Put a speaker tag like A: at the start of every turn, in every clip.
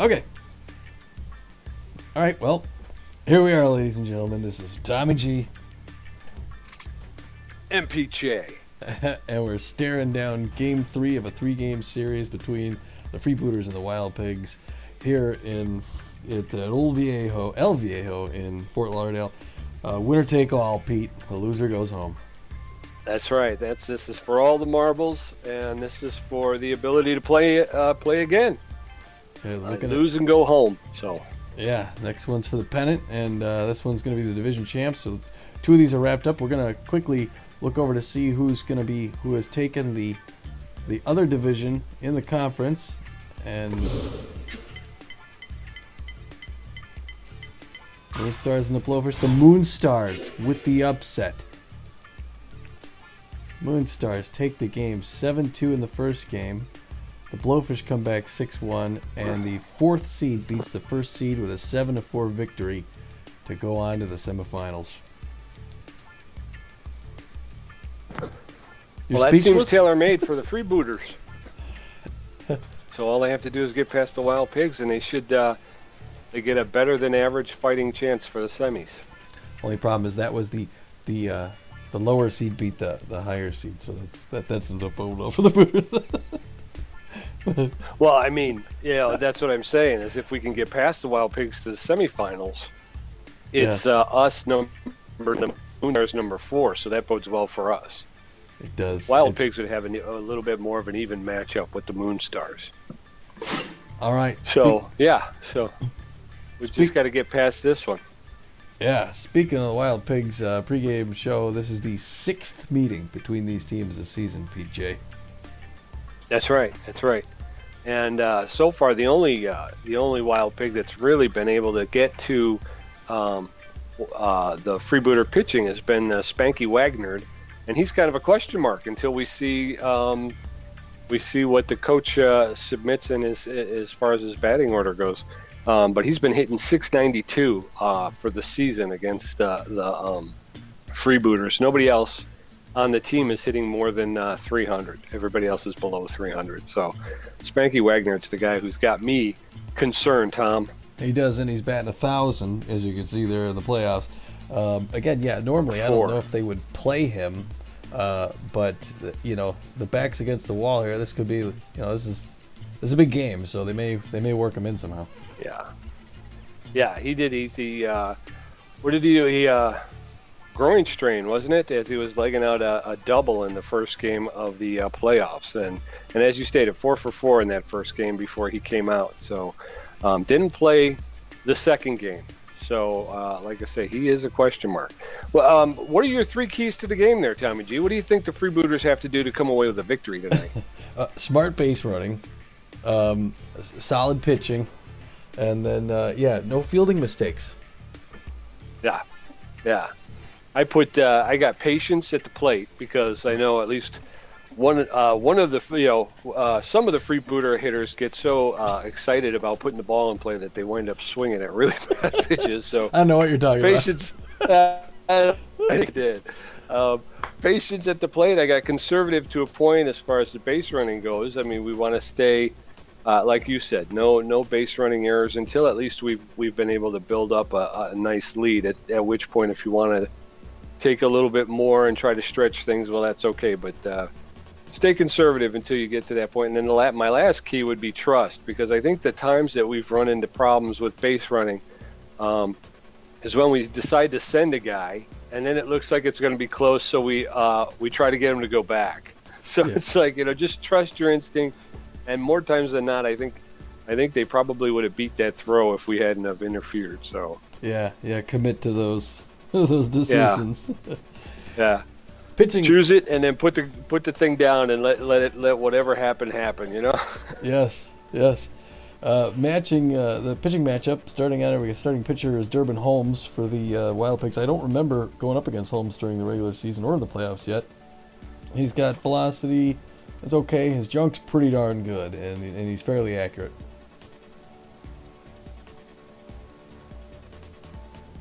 A: Okay. All right. Well, here we are, ladies and gentlemen. This is Tommy G,
B: MPJ.
A: and we're staring down Game Three of a three-game series between the Freebooters and the Wild Pigs here in at the Old Viejo, El Viejo in Fort Lauderdale. Uh, winner take all, Pete. The loser goes home.
B: That's right. That's this is for all the marbles, and this is for the ability to play uh, play again.
A: Okay,
B: Uh,
A: at-
B: lose and go home. So
A: Yeah, next one's for the pennant, and uh, this one's going to be the division champs. So two of these are wrapped up. We're going to quickly look over to see who's going to be who has taken the the other division in the conference, and Moon Stars and the Blowfish. The Moon Stars with the upset. Moon Stars take the game 7-2 in the first game. The Blowfish come back 6-1, and the fourth seed beats the first seed with a 7-4 victory to go on to the semifinals. You're
B: well, that seems tailor made for the freebooters. so all they have to do is get past the wild pigs, and they should uh, they get a better than average fighting chance for the semis.
A: Only problem is that was the the uh, the lower seed beat the, the higher seed, so that's that that's the no for the Booters.
B: Well, I mean, you know, that's what I'm saying is if we can get past the wild pigs to the semifinals,
A: Yes.
B: it's uh, us number Mooners number four, so that bodes well for us.
A: it does.
B: Wild
A: It-
B: Pigs would have an, a little bit more of an even matchup with the Moon Stars.
A: all right.
B: So yeah, so we
A: Speak-
B: just got to get past this one.
A: Yeah, speaking of the Wild Pigs uh, pregame show, this is the sixth meeting between these teams this season, PJ.
B: That's right. That's right. And uh, so far, the only uh, the only wild pig that's really been able to get to um, uh, the freebooter pitching has been uh, Spanky Wagner, and he's kind of a question mark until we see um, we see what the coach uh, submits in his as far as his batting order goes. Um, but he's been hitting 692 uh, for the season against the um, freebooters. Nobody else on the team is hitting more than uh, 300. Everybody else is below 300. So Spanky Wagner, it's the guy who's got me concerned, Tom.
A: He does, and he's batting a thousand, as you can see there in the playoffs. Um, again, yeah, normally I don't know if they would play him, uh, but you know the back's against the wall here. This could be, you know, this is this is a big game, so they may they may work him in somehow.
B: Yeah. Yeah, he did eat the. Uh, what did he do? He uh, groin strain, wasn't it? As he was legging out a, a double in the first game of the uh, playoffs, and and as you stated, four for four in that first game before he came out. So um, didn't play the second game. So uh, like I say, he is a question mark. Well, um, what are your three keys to the game there, Tommy G? What do you think the freebooters have to do to come away with a victory tonight?
A: Uh, smart base running, um, solid pitching, and then uh, yeah, no fielding mistakes.
B: Yeah, yeah. I put uh, I got patience at the plate because I know at least one uh, one of the you know uh, some of the free booter hitters get so uh, excited about putting the ball in play that they wind up swinging at really bad pitches. So
A: I know what you're talking
B: about. patience. I did. Um, patience at the plate. I got conservative to a point as far as the base running goes. I mean, we want to stay, uh, like you said, no no base running errors until at least we've we've been able to build up a, a nice lead. At, at which point, if you want to take a little bit more and try to stretch things, well, that's okay. But uh, stay conservative until you get to that point. And then the la- my last key would be trust, because I think the times that we've run into problems with base running um, is when we decide to send a guy, and then it looks like it's going to be close, so we uh, we try to get him to go back. So
A: Yeah.
B: it's like you know, just trust your instinct. And more times than not, I think I think they probably would have beat that throw if we hadn't have interfered. So.
A: Yeah, yeah, commit to those those decisions.
B: yeah.
A: Pitching,
B: choose it and then put the put the thing down and let let it let whatever happen happen. You know.
A: yes, yes. Uh, matching uh, the pitching matchup, starting out, our starting pitcher is Durbin Holmes for the uh, Wild Pigs. I don't remember going up against Holmes during the regular season or the playoffs yet. He's got velocity. It's okay. His junk's pretty darn good, and, and he's fairly accurate.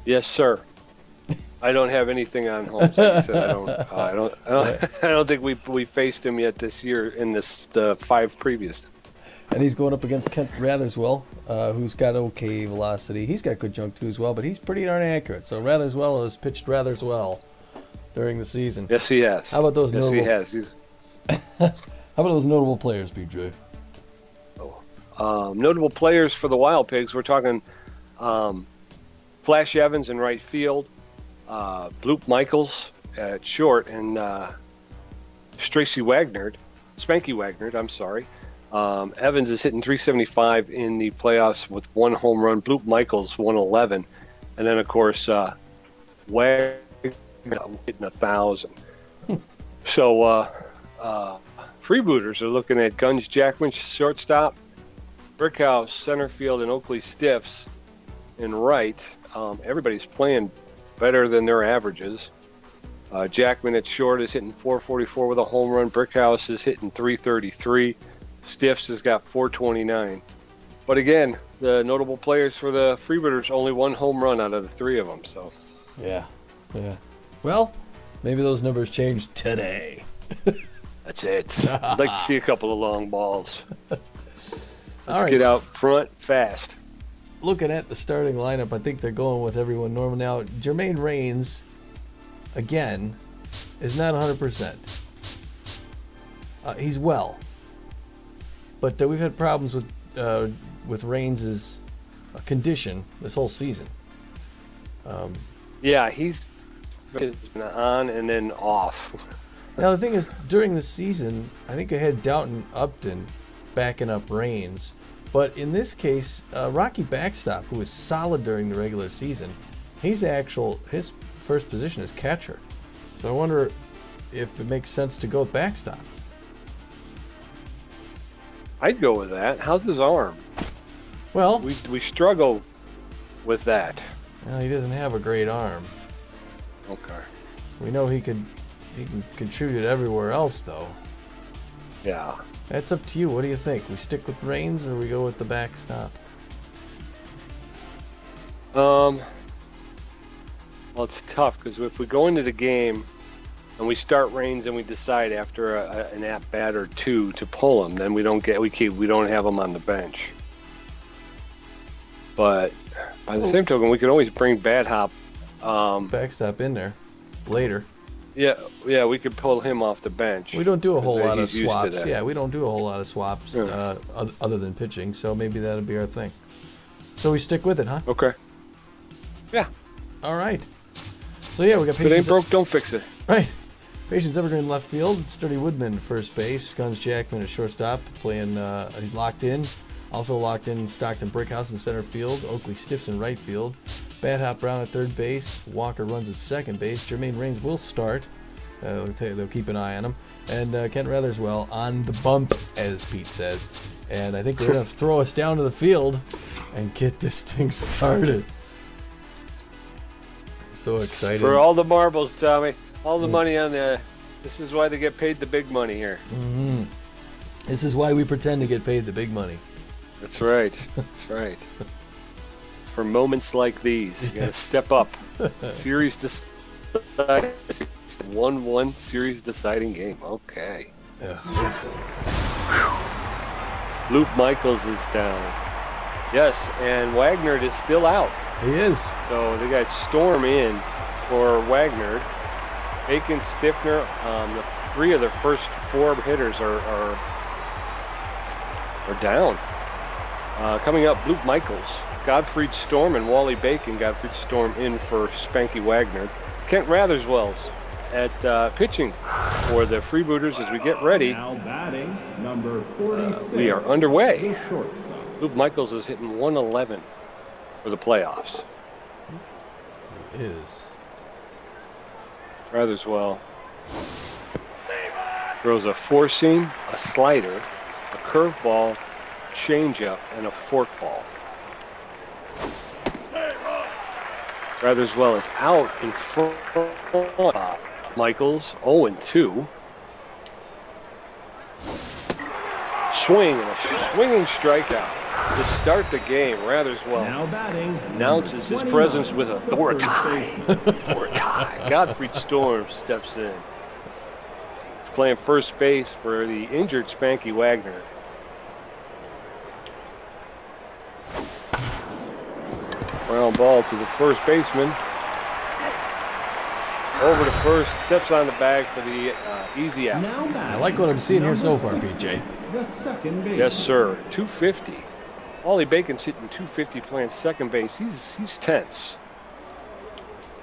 B: yes, sir. I don't have anything on Holmes. Like I said, I don't. Uh, I don't. I don't, I don't think we we faced him yet this year in this the five previous.
A: And he's going up against Kent Ratherswell, uh, who's got okay velocity. He's got good junk too as well, but he's pretty darn accurate. So Ratherswell has pitched Ratherswell during the season.
B: Yes, he has.
A: How about those
B: Yes,
A: notable?
B: he has. He's,
A: How about those notable players, BJ?
B: um, notable players for the Wild Pigs. We're talking um, Flash Evans in right field, uh, Bloop Michaels at short, and uh, Stracy Wagner, Spanky Wagner. I'm sorry. Um, Evans is hitting 375 in the playoffs with one home run. Bloop Michaels 111, and then of course uh, Wagner hitting a thousand. so uh, uh, freebooters are looking at Guns Jackman shortstop, Brickhouse center field, and Oakley Stiffs in right. Um, everybody's playing better than their averages. Uh, Jackman at short is hitting 444 with a home run. Brickhouse is hitting 333. Stiffs has got 429. But again, the notable players for the Freebooters only one home run out of the three of them. So
A: Yeah, yeah. Well, maybe those numbers change today.
B: that's it. I'd like to see a couple of long balls. Let's
A: All right.
B: get out front fast.
A: Looking at the starting lineup, I think they're going with everyone normal. Now, Jermaine Reigns, again, is not 100%. Uh, he's well. But uh, we've had problems with uh, with Reigns' condition this whole season. Um,
B: Yeah, he's on and then off.
A: now, the thing is, during the season, I think I had Downton Upton backing up Reigns. But in this case, uh, Rocky Backstop, who was solid during the regular season, he's actual his first position is catcher. So I wonder if it makes sense to go with Backstop.
B: I'd go with that. How's his arm?
A: Well,
B: We, we struggle with that.
A: well, he doesn't have a great arm.
B: Okay.
A: We know he could he can contribute everywhere else though.
B: Yeah.
A: That's up to you. What do you think? We stick with Reigns or we go with the backstop?
B: Um. Well, it's tough because if we go into the game and we start Reigns and we decide after a, an at bat or two to pull him, then we don't get we keep we don't have him on the bench. But by the same token, we can always bring Bad Hop. Um,
A: Backstop in there later.
B: Yeah, yeah, we could pull him off the bench.
A: We don't do a whole lot of swaps. Yeah, we don't do a whole lot of swaps
B: Yeah.
A: uh, oth- other than pitching. So maybe that'll be our thing. So we stick with it, huh?
B: Okay. Yeah.
A: All right. So yeah, we got
B: If it ain't broke, don't fix it.
A: Right. Patience Evergreen left field. Sturdy Woodman first base. Guns Jackman at shortstop. Playing. Uh, he's locked in. Also locked in Stockton Brickhouse in center field. Oakley Stiffs in right field. Bad Hop Brown at third base. Walker runs at second base. Jermaine Reigns will start. Uh, they'll, keep an eye on him. And uh, Kent Ratherswell on the bump, as Pete says. And I think they're going to throw us down to the field and get this thing started. So excited.
B: For all the marbles, Tommy. All the
A: Mm.
B: money on the. This is why they get paid the big money here.
A: hmm This is why we pretend to get paid the big money.
B: That's right. That's right. For moments like these, you gotta step up. Series deciding, one-one series deciding game. Okay.
A: Yeah.
B: Luke Michaels is down. Yes, and Wagner is still out.
A: He is.
B: So they got Storm in for Wagner. Bacon, Stiffner, um, the three of the first four hitters are are, are down. Uh, coming up, Luke Michaels, Godfried Storm, and Wally Bacon. Godfried Storm in for Spanky Wagner. Kent Ratherswell's at uh, pitching for the Freebooters as we get ready.
C: Now batting, number 46.
B: We are underway.
C: the shortstop.
B: Luke Michaels is hitting 111 for the playoffs.
A: He is.
B: Ratherswell throws a four seam, a slider, a curveball, changeup, and a forkball. Ratherswell is out in front. Uh, Michaels 0 and 2. Swing and a swinging strikeout to start the game. Ratherswell
C: Now batting,
B: announces his presence with a Thor
C: third
B: tie. Thor tie. Godfrey Storm steps in. He's playing first base for the injured Spanky Wagner. Ground ball to the first baseman. Over to first, steps on the bag for the uh, easy out.
C: Now
A: I like what I'm seeing here so far,
C: number
A: PJ.
C: The second base.
B: Yes, sir. 250. Wally Bacon's hitting 250 playing second base. He's he's tense.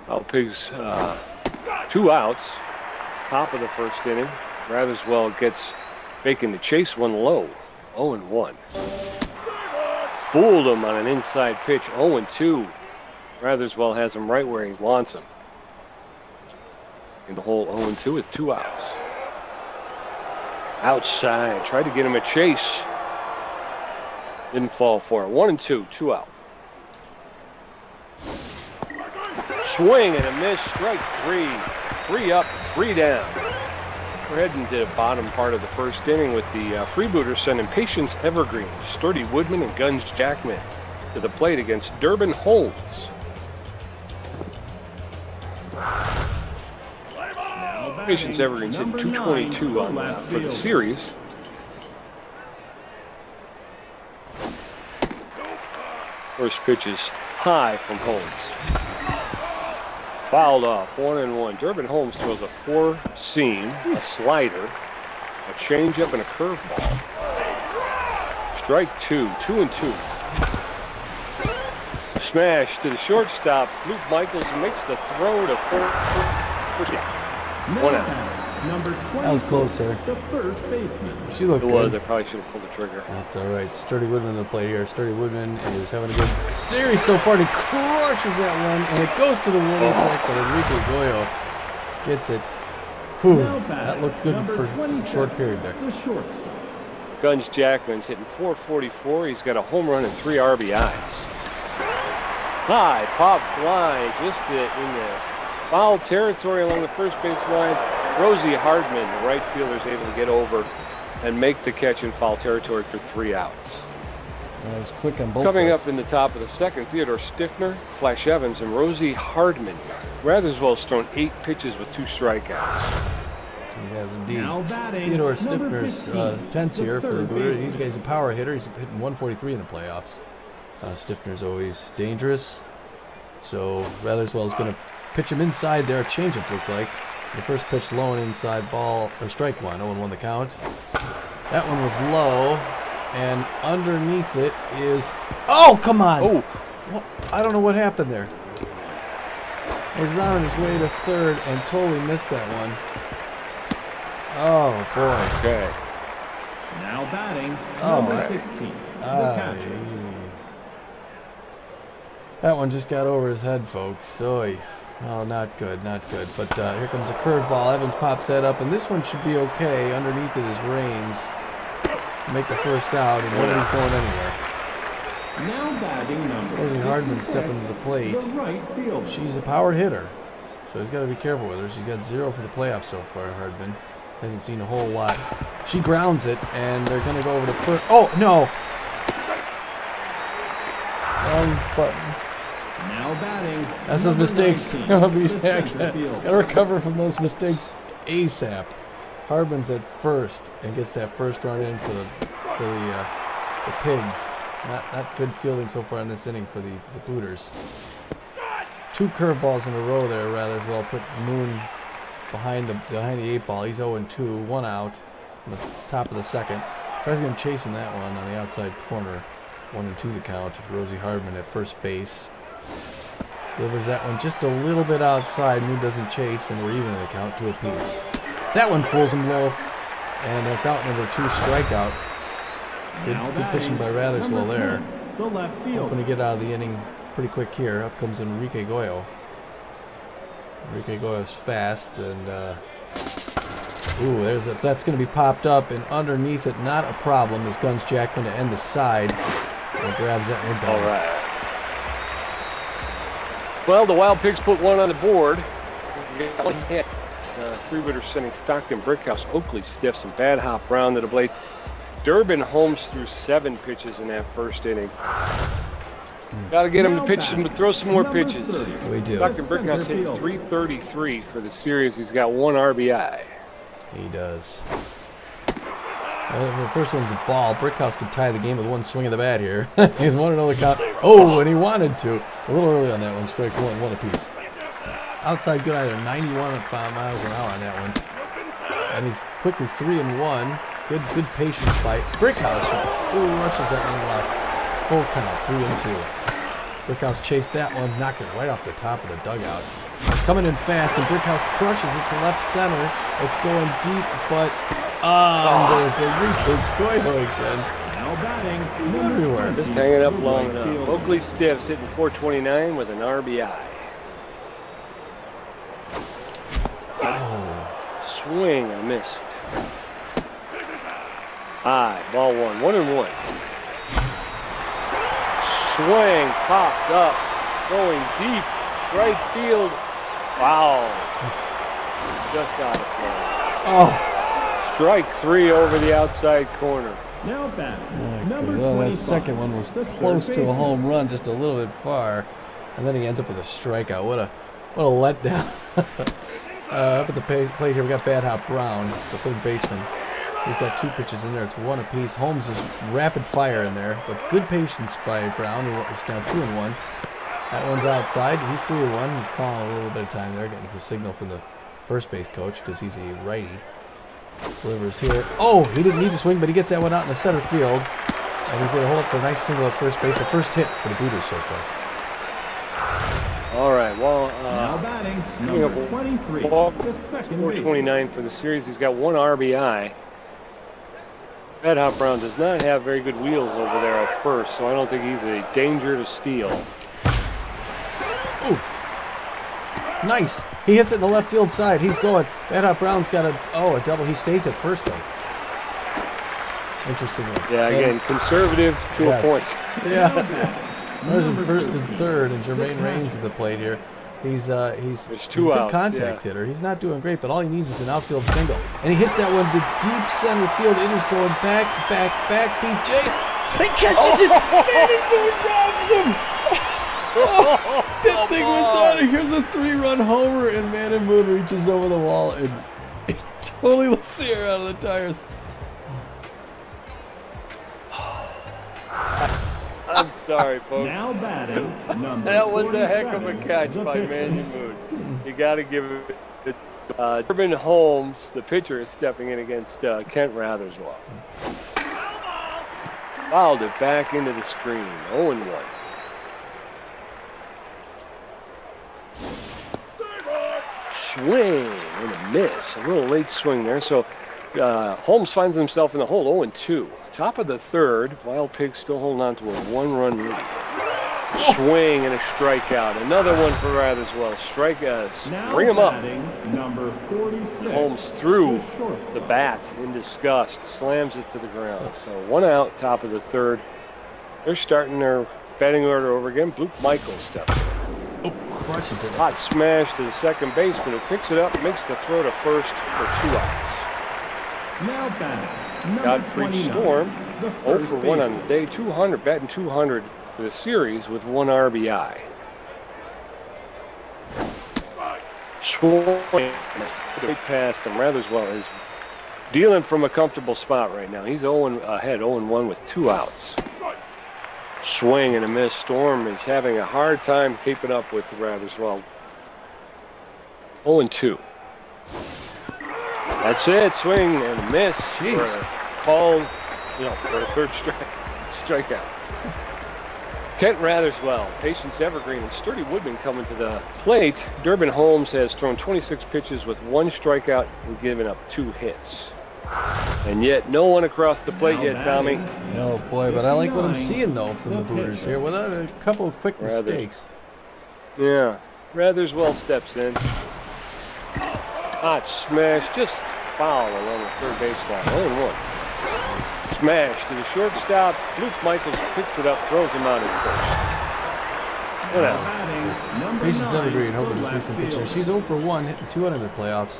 B: Wild Pigs, uh, two outs. Top of the first inning. Ratherswell gets Bacon to chase one low. 0 and 1. Fooled him on an inside pitch. 0 and 2. Ratherswell has him right where he wants him. In the hole 0-2 with two outs. Outside. Tried to get him a chase. Didn't fall for it. One and two, two out. Swing and a miss. Strike three. Three up, three down. We're heading to the bottom part of the first inning with the uh, freebooters sending Patience Evergreen, Sturdy Woodman, and Guns Jackman to the plate against Durbin Holmes. Patience Evergreen's hitting
C: number
B: 222 on
C: the
B: uh, for the series. First pitch is high from Holmes. Fouled off, one and one. Durbin Holmes throws a four seam, a slider, a changeup, and a curveball. Strike two, two and two. Smash to the shortstop. Luke Michaels makes the throw to.
C: Now
B: One out.
C: Batting, Number 20.
A: That was close, sir.
C: The first baseman.
A: She looked
B: It was. I probably should have pulled the trigger.
A: That's all right. Sturdy Woodman on the plate here. Sturdy Woodman is having a good series so far. He crushes that one, and it goes to the warning track, but Enrique Goyo gets it. Whew, that looked good
C: number
A: for a short period there.
C: The shortstop.
B: Guns Jackman's hitting 444. He's got a home run and three RBIs. High pop fly just uh, in the foul territory along the first base line. Rosie Hardman, the right fielder, is able to get over and make the catch in foul territory for three outs.
A: That was quick on both
B: Coming
A: sides.
B: up in the top of the second, Theodore Stiffner, Flash Evans, and Rosie Hardman. Ratherswell's thrown eight pitches with two strikeouts.
A: He has indeed.
C: Batting,
A: Theodore
C: number
A: Stiffner's uh, tense here for the
C: third
A: Booter.
C: baseman.
A: He's, he's a power hitter. He's hitting 143 in the playoffs. Uh, Stiffner's always dangerous. So Ratherswell's going to pitch him inside there. A changeup looked like. The first pitch low and inside ball, or strike one. 0 1 the count. That one was low. And underneath it is. Oh, come on!
B: Oh,
A: What? I don't know what happened there. He was rounding his way to third and totally missed that one. Oh boy.
B: okay.
C: Now batting,
A: Oh,
C: number
A: I-
C: 16. The
A: Ah,
C: catcher.
A: that one just got over his head, folks. Oy. Oh, not good, not good. But uh, here comes a curveball. Evans pops that up, and this one should be okay. Underneath it is Reigns. Make the first out, and nobody's going anywhere.
C: Now batting number
A: Rosie Hardman stepping to the plate.
C: The right.
A: She's a power hitter, so he's got to be careful with her. She's got zero for the playoffs so far, Hardman. Hasn't seen a whole lot. She grounds it, and they're going to go over to first. Oh, no! Wrong button.
C: Now batting.
A: That's his mistakes.
C: 19,
A: Gotta yeah,
C: center
A: gotta gotta recover from those mistakes ASAP. Hardman's at first and gets that first run in for the for the uh, the pigs. Not not good fielding so far in this inning for the the booters. Two curveballs in a row there, Ratherswell put Moon behind the behind the eight ball. He's 0 2, one out on the top of the second. Tries to get him chasing that one on the outside corner. One and two the count. Rosie Hardman at first base. Delivers that one just a little bit outside. Moon doesn't chase, and we're even in a count, two apiece. That one fools him low, and that's out number two strikeout. Good, good pitching by
C: batting,
A: Ratherswell there.
C: 10, The left
A: Hoping to get out of the inning pretty quick here. Up comes Enrique Goyo. Enrique Goyo's fast, and uh, ooh, there's a, that's going to be popped up, and underneath it, not a problem, is Guns Jackman to end the side. And grabs that one down.
B: All right. Well, the Wild Pigs put one on the board. One hit. Uh, Freebooter sending Stockton Brickhouse, Oakley Stiffs, and Bad Hop Brown to the plate. Durbin Holmes threw seven pitches in that first inning. Got to get him to pitch some,
C: batting,
B: throw some more pitches.
C: 30,
A: We do.
B: Stockton Brickhouse
C: Center
B: hit 333 for the series. He's got one RBI.
A: He does. Well, the first one's a ball. Brickhouse could tie the game with one swing of the bat here. He's one another count. Oh, and he wanted to. A little early on that one, strike one, one apiece. Outside good either, 91 at 5 miles an hour on that one. And he's quickly 3 and 1. Good good patience by Brickhouse. Ooh, rushes that one left. Full count, 3 and 2. Brickhouse chased that one, knocked it right off the top of the dugout. Coming in fast, and Brickhouse crushes it to left center. It's going deep, but ah, and there's a Enrique Goyo again.
C: Now batting.
A: He's everywhere.
B: Just hanging up long enough. Oakley Stiffs hitting 429 with an RBI.
A: Oh,
B: Swing and missed. High, ball one, one and one. Swing, popped up, going deep, right field. Wow. Just out of play.
A: oh.
B: Strike three over the outside corner.
C: Now batting.
A: Okay,
C: Number
A: well, that second one was close to a home run, just a little bit far, and then he ends up with a strikeout. What a what a letdown! uh, up at the plate here, we got Bad Hop Brown, the third baseman. He's got two pitches in there. It's one apiece. Holmes is rapid fire in there, but good patience by Brown, who is now two and one. That one's outside. He's three and one. He's calling a little bit of time there, getting some signal from the first base coach because he's a righty. Delivers here. Oh, he didn't need to swing, but he gets that one out in the center field. And he's going to hold up for a nice single at first base. The first hit for the Booters so far.
B: All right, well,
C: Now
B: uh,
C: batting.
B: coming
C: Number
B: up
C: 23.
B: ball-
C: The second baseman.
B: 429 for the series. He's got one RBI. Red Hot Brown does not have very good wheels over there at first, so I don't think he's a danger to steal.
A: Ooh. Nice. He hits it in the left field side. He's going. Bad Hop Brown's got a, oh, a double. He stays at first, though. Interesting one.
B: Yeah,
A: And-
B: again, conservative to
A: Yes.
B: a point.
A: Yeah. There's in first and third, and Jermaine
C: Second
A: Reigns at the plate here. He's uh he's,
B: There's
A: he's
B: two
A: a good
B: outs,
A: contact
B: yeah.
A: hitter. He's not doing great, but all he needs is an outfield single, and he hits that one to deep center field. It is going back, back, back. BJ, he catches it. Manny Moon robs him. Oh, that thing was out of. Here's a three-run homer, and Manny Moon reaches over the wall and totally lets the air out of the tires.
B: I'm sorry, folks.
C: Now batting. Number
B: That was a heck of a catch by
C: pitcher.
B: Manny Moon. You got to give it. Uh, Durbin Holmes, the pitcher, is stepping in against uh, Kent Ratherswell. Fouled it back into the screen. 0 1. Swing and a miss. A little late swing there. So uh, Holmes finds himself in the hole 0 2. Top of the third. Wild Pig still holding on to a one run lead. Swing and a strikeout. Another one for Ratherswell. Strike us.
C: Now
B: Bring him up.
C: Number 46.
B: Holmes threw
C: the
B: the bat in disgust, slams it to the ground. So one out, top of the third. They're starting their batting order over again. Luke Michael steps in.
A: Oh, crushes it.
B: Hot smash to the second baseman who picks it up, makes the throw to first for two outs.
C: Now batting. Number
B: Godfrey Storm,
C: the
B: 0 for 1 on the day, 200, batting 200 for the series with one RBI. Swing, great pass to Ratherswell is dealing from a comfortable spot right now. He's 0 ahead, 0 1 with two outs. Swing and a miss. Storm is having a hard time keeping up with Ratherswell. 0 and 2. That's it. Swing and a miss.
A: Jeez.
B: a Call, you know, for a third strike, strikeout. Kent Ratherswell, Patience Evergreen, and Sturdy Woodman coming to the plate. Durbin Holmes has thrown 26 pitches with one strikeout and given up two hits. And yet, no one across the plate
C: Now
B: yet, Tommy.
C: batting,
A: Oh boy, but I like what I'm seeing though from the
C: the
A: Booters
C: pitcher.
A: here, without a couple of quick
B: Rather.
A: mistakes.
B: Yeah, Ratherswell steps in. Hot smash, just foul along the third baseline. 0 1. Smash to the shortstop. Luke Michaels picks it up, throws him out at first. What else?
C: batting, number
A: Patience Evergreen hoping to see some pitchers.
C: fielder.
A: She's 0 for 1, hitting 200 in the playoffs.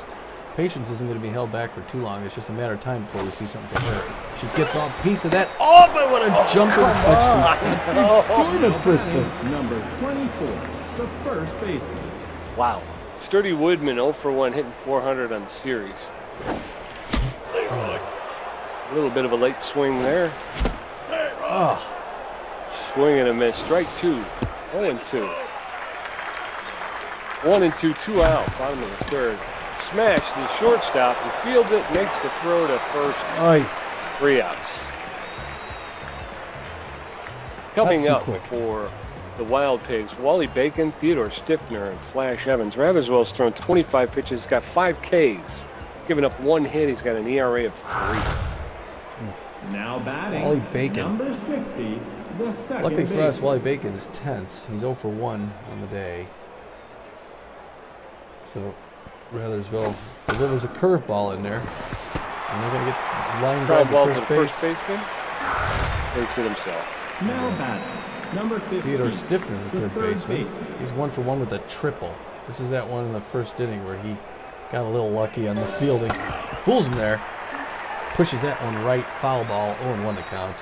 A: Patience isn't going to be held back for too long. It's just a matter of time before we see something from her. She gets off piece of that. Oh, but what a jumping catch from Godfrey Storm at first base.
C: Batting, Number 24, the first baseman.
B: Wow. Sturdy Woodman 0 for 1, hitting 400 on the series. A little bit of a late swing there.
A: Oh,
B: Swing and a miss. Strike two. 0 and 2. One and two, two out, bottom of the third. Smash the shortstop and fields it, makes the throw to first,
A: Oi.
B: three outs. Coming up
A: quick.
B: for the Wild Pigs, Wally Bacon, Theodore Stiffner, and Flash Evans. Ratherswell's thrown 25 pitches, got five Ks, giving up one hit. He's got an ERA of three.
C: Now batting.
A: Wally Bacon.
C: Number 60, the second
D: Luckily for us. Wally Bacon is tense. He's 0 for 1 on the day.
A: So, Ratherswell delivers a curveball in there. And they're going to get line drive
B: Ground ball
A: to
B: to the
A: first
B: first
A: base.
B: baseman. Takes it himself.
C: Now batting. Number 15.
A: Theodore Stiffner is the
C: the
A: third
C: third
A: baseman.
C: baseman.
A: He's one for one with a triple. This is that one in the first inning where he got a little lucky on the fielding. Fools him there. Pushes that one right, foul ball, 0 1 to count.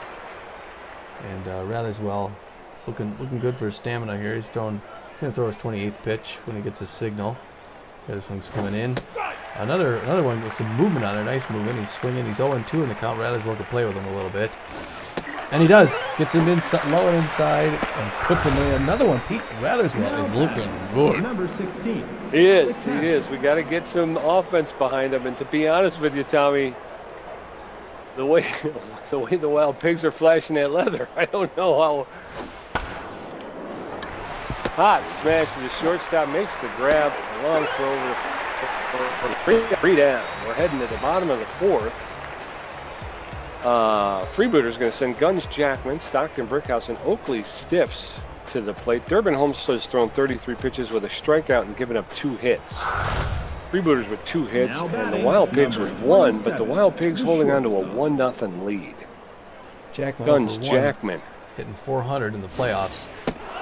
A: And uh, Ratherswell is looking looking good for his stamina here. He's throwing he's gonna throw his 28th pitch when he gets his signal. This one's coming in. Another another one with some movement on it. Nice movement. He's swinging. He's 0 2 in the count. Ratherswell could play with him a little bit. And he does. Gets him inside, lower inside, and puts him in. Another one. Pete Ratherswell is looking good.
C: Number 16.
B: He is. He is. We got to get some offense behind him. And to be honest with you, Tommy, the way the way the wild pigs are flashing that leather, I don't know how. Hot smash to the shortstop makes the grab. Long throw over the three, three down. We're heading to the bottom of the fourth. Uh, Freebooter's going to send Guns Jackman, Stockton Brickhouse, and Oakley Stiffs to the plate. Durbin Holmes has thrown 33 pitches with a strikeout and given up two hits. Freebooters with two hits,
C: Now
B: and the Wild Pigs with one, but the Wild Pigs
C: the
B: holding on to a 1 nothing lead.
A: Jackman
B: Guns Jackman.
A: hitting 400 in the playoffs.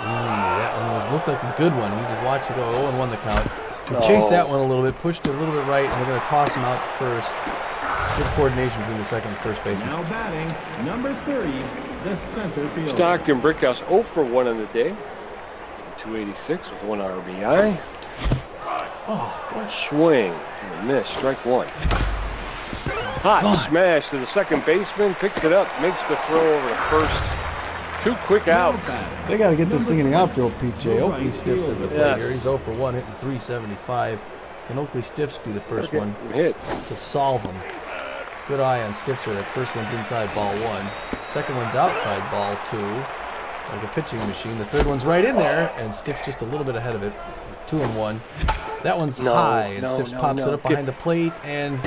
A: Ooh, that one was looked like a good one. You just watched it go 0 1 the count. We chased
B: Oh.
A: that one a little bit, pushed it a little bit right, and we're going to toss him out to first. Good coordination between the second and first baseman.
C: Now batting. Number 30, the center fielder.
B: Stockton Brickhouse 0 for 1 on the day. 286 with one RBI.
A: Oh,
B: Swing and a miss, strike one. Hot smash to the second baseman, picks it up, makes the throw over to first. Two quick outs.
A: They got to get this thing in the outfield, PJ.
C: the
A: Oakley Stiffs at the plate
B: Yes.
A: here. He's 0 for 1, hitting 375. Can Oakley Stiffs be the first one
B: Hits.
A: to solve him? Good eye on Stiffs here. That first one's inside ball one. Second one's outside ball two. Like a pitching machine. The third one's right in there, and Stiffs just a little bit ahead of it. Two and one. That one's
B: No,
A: high, and
B: no,
A: Stiffs
B: no,
A: pops
B: no.
A: it up behind the plate, and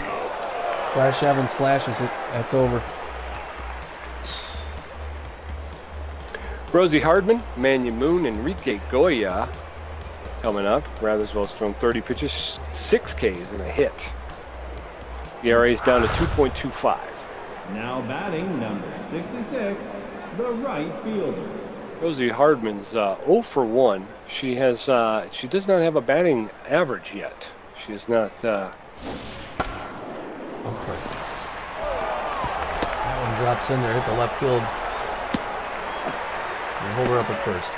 A: Flash Evans flashes it. That's over.
B: Rosie Hardman, Manny Moon, Enrique Goya coming up. Ratherswell's thrown 30 pitches, six Ks and a hit. The ERA is down to 2.25.
C: Now batting. Number 66, the right fielder.
B: Rosie Hardman's uh, 0 for 1. She has uh, she does not have a batting average yet. She is not. Uh,
A: Okay. That one drops in there, hit the left field. They hold her up at first.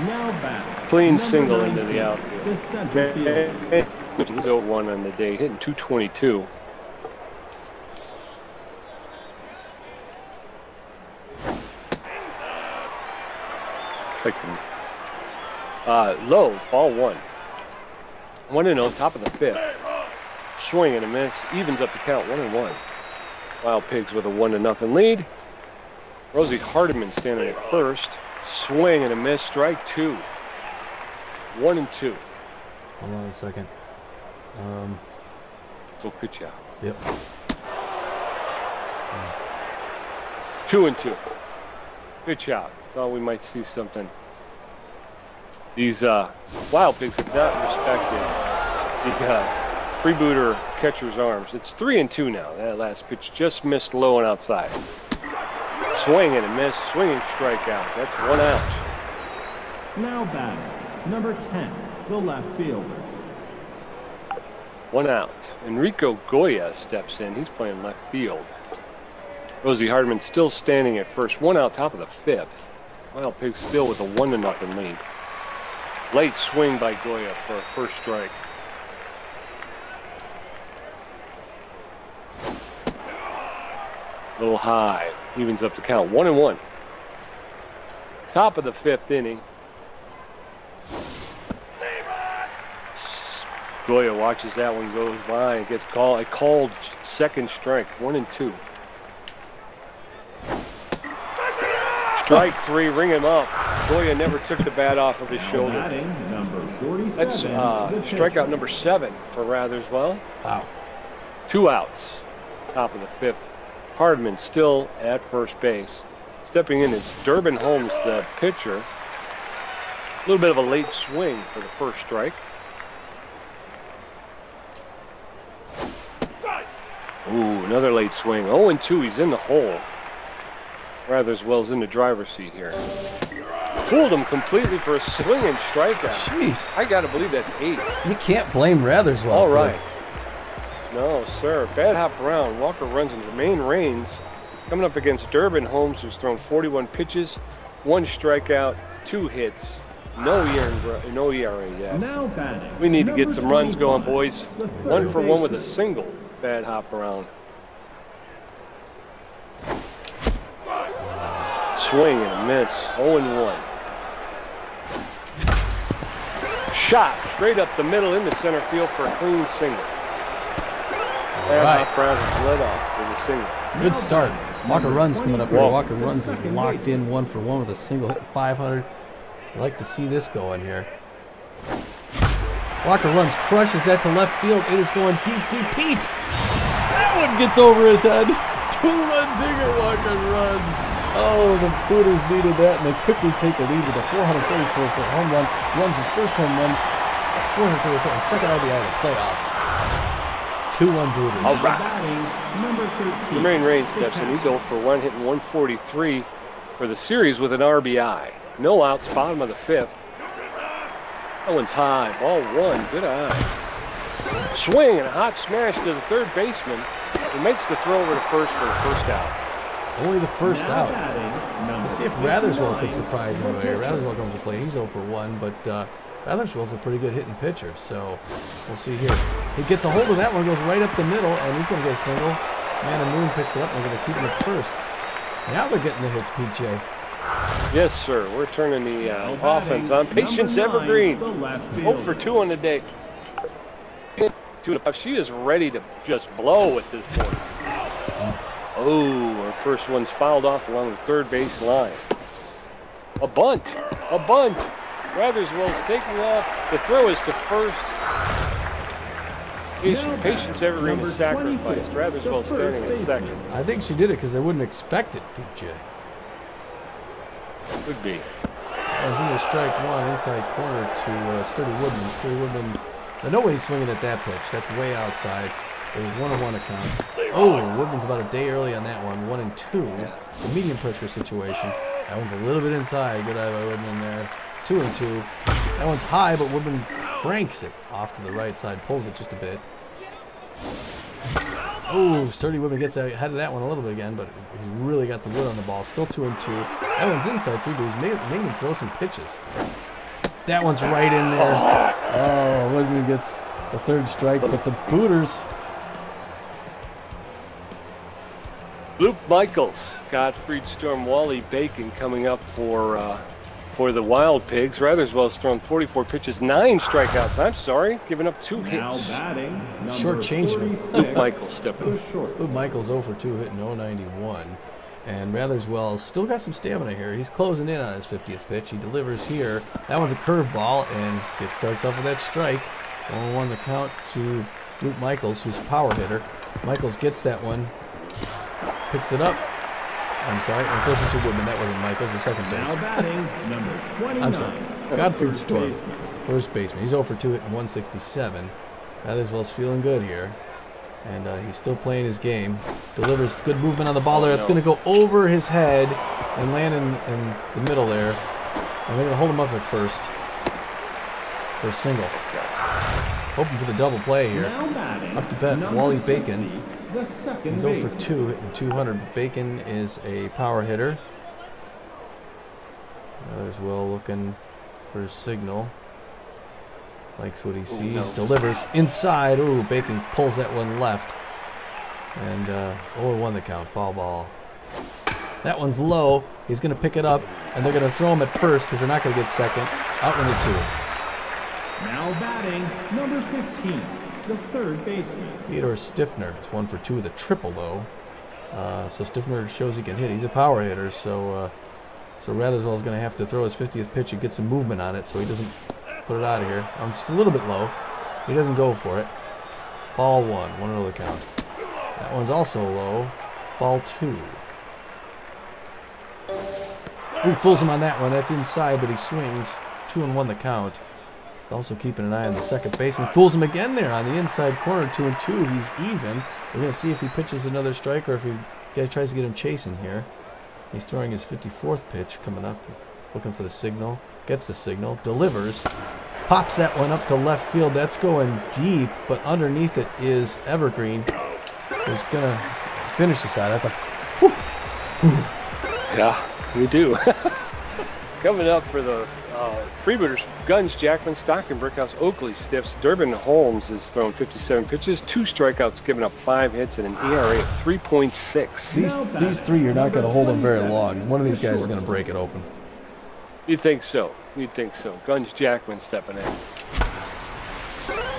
C: Now batting.
B: Clean
C: Number
B: single into the outfield.
C: The center fielder.
B: He's 0-1 on the day, hitting 222. It's uh, low, ball one. One and 0, top of the fifth. Swing and a miss, evens up the count, one and one. Wild Pigs with a one to nothing lead. Rosie Hardman standing at first. Swing and a miss, strike two. One and two.
A: Hold on a second. Um,
B: Go pitch out.
A: yep.
B: Two and two. Pitch out. Thought we might see something. These uh, Wild Pigs have not respected the uh, freebooter catcher's arms. It's three and two now. That last pitch just missed low and outside. Swing and a miss. Swinging strikeout. That's one out.
C: Now batting. Number 10, the left fielder.
B: One out. Enrico Goya steps in. He's playing left field. Rosie Hardman still standing at first. One out, top of the fifth. Wild Pigs still with a one to nothing lead. Late swing by Goya for a first strike. A little high. Evens up the count. One and one. Top of the fifth inning. Goya watches that one goes by and gets called a called second strike, one and two. Strike three, ring him up. Goya never took the bat off of his shoulder.
C: batting number 47.
B: That's uh, strikeout number seven for Ratherswell.
A: Wow.
B: Two outs, top of the fifth. Hardman still at first base. Stepping in is Durbin Holmes, the pitcher. A little bit of a late swing for the first strike. Ooh, another late swing. 0 and 2, he's in the hole. Ratherswell's in the driver's seat here. Fooled him completely for a swinging strikeout.
A: Jeez.
B: I gotta believe that's eight.
A: You can't blame Ratherswell.
B: All right. No, sir. Bad hop Brown. Walker runs and Jermaine Reigns coming up against Durbin Holmes, who's thrown 41 pitches, one strikeout, two hits, no ERA, no ERA yet.
C: Now batting.
B: We need to get some runs going, boys. One for one with a single. Bad hop Brown. Swing and a miss. 0 and 1. Shot straight up the middle into center field for a clean single.
A: Right.
B: hop Brown has led off with a single.
A: Good start. Walker runs coming up here.
B: Walker.
A: Runs is locked in one for one with a single hit 500. I'd like to see this going here. Walker runs, crushes that to left field. It is going deep, deep. Pete!
E: That one gets over his head. Two-run dinger Walker runs. Oh, the Booters needed that, and they quickly take the lead with a 434-foot home run. Runs his first home run, 434 foot, and second RBI of the playoffs. 2-1 Booters.
B: All
C: Now
B: right.
C: batting number 13.
B: Jermaine Rain steps in. He's 0 for 1, hitting 143 for the series with an RBI. No outs, bottom of the fifth. That one's high. Ball one. Good eye. Swing and a hot smash to the third baseman. He makes the throw over to first for the first out.
A: Only the first
C: Now
A: out. Let's see if Ratherswell could surprise
C: the
A: anybody. Ratherswell comes to play. He's 0 for 1, but uh, Ratherswell's a pretty good hitting pitcher, so we'll see here. He gets a hold of that one, goes right up the middle, and he's going to get a single. Man and Moon picks it up, and they're going to keep him at first. Now they're getting the hits, PJ.
B: Yes, sir. We're turning the uh, offense on. Patience
C: nine,
B: Evergreen. Hope for 2 on the day. Two and a half. She is ready to just blow at this point. Oh, her first one's fouled off along the third base line. A bunt. A bunt. Ratherswell's taking off. The throw is to first.
C: Now
B: Patience, Patience
C: batting,
B: Evergreen is sacrificed.
C: 24,
B: Ratherswell standing
C: first
B: in second.
A: I think she did it because they wouldn't expect it, PJ.
B: Could be.
A: And it's in the strike one, inside corner to uh, Sturdy Woodman. Sturdy Woodman's. There's no way he's swinging at that pitch. That's way outside. It was one on one account. Oh, Woodman's about a day early on that one. One and two. The medium pressure situation. That one's a little bit inside. Good eye by Woodman there. Two and two. That one's high, but Woodman cranks it off to the right side, pulls it just a bit. Oh, Sturdy Woodman gets ahead of that one a little bit again, but he's really got the wood on the ball. Still two and two. That one's inside three, but he's him throw some pitches. That one's right in there.
E: Oh, Woodman gets the third strike, but the Booters
B: Luke Michaels, Gottfried Storm, Wally Bacon coming up for uh, for the Wild Pigs. Ratherswell's thrown 44 pitches, nine strikeouts. I'm sorry, giving up two
C: Now
B: hits.
C: batting number
A: Shortchanging him.
C: 46,
B: Luke Michaels stepping.
C: the short.
A: Luke Michaels 0 for 2, hitting 091. And Ratherswell still got some stamina here. He's closing in on his 50th pitch. He delivers here. That one's a curveball and gets starts off with that strike. 1 1 the count to Luke Michaels, who's a power hitter. Michaels gets that one, picks it up. I'm sorry, throws it to Woodman. That wasn't Michaels, the second
C: Now
A: baseman.
C: batting number 29.
A: I'm sorry. Godfrey
C: first
A: Storm,
C: baseman.
A: first baseman. He's 0 for 2, hitting 167. Ratherswell's feeling good here. And uh, he's still playing his game. Delivers good movement on the ball there. It's going to go over his head and land in, in the middle there. And they're going to hold him up at first for a single. Hoping for the double play here.
C: Now
A: Up to bat, Wally
C: 60,
A: Bacon.
C: The second
A: He's 0 for 2, hitting 200. But Bacon is a power hitter. Ratherswell looking for a signal. Likes what he sees.
B: no.
A: Delivers inside. Ooh, Bacon pulls that one left. And uh, 0 1 the count. Foul ball. That one's low. He's going to pick it up. And they're going to throw him at first because they're not going to get second. Out number two.
C: Now batting, number 15, the third baseman.
A: Theodore Stiffner is one for two with a triple though. Uh, so Stiffner shows he can hit. He's a power hitter, so uh, so Ratherswell is going to have to throw his 50th pitch and get some movement on it, so he doesn't put it out of here. Um, just a little bit low. He doesn't go for it. Ball one, one the count. That one's also low. Ball two. Ooh, fools him on that one. That's inside, but he swings. Two and one the count. He's also keeping an eye on the second baseman. Fools him again there on the inside corner. Two and two. He's even. We're going to see if he pitches another strike or if he guy tries to get him chasing here. He's throwing his 54th pitch coming up. Looking for the signal. Gets the signal. Delivers. Pops that one up to left field. That's going deep, but underneath it is Evergreen. Who's going to finish this out. I thought,
B: Yeah, we do. Coming up for the Freebooters, Guns, Jackman, Stockton, Brickhouse, Oakley, Stiffs, Durbin Holmes has thrown 57 pitches, two strikeouts, given up five hits, and an ERA of 3.6.
A: these, these three, you're not going to hold them very long. One of these guys is going to break it open.
B: You'd think so. You'd think so. Guns, Jackman stepping in.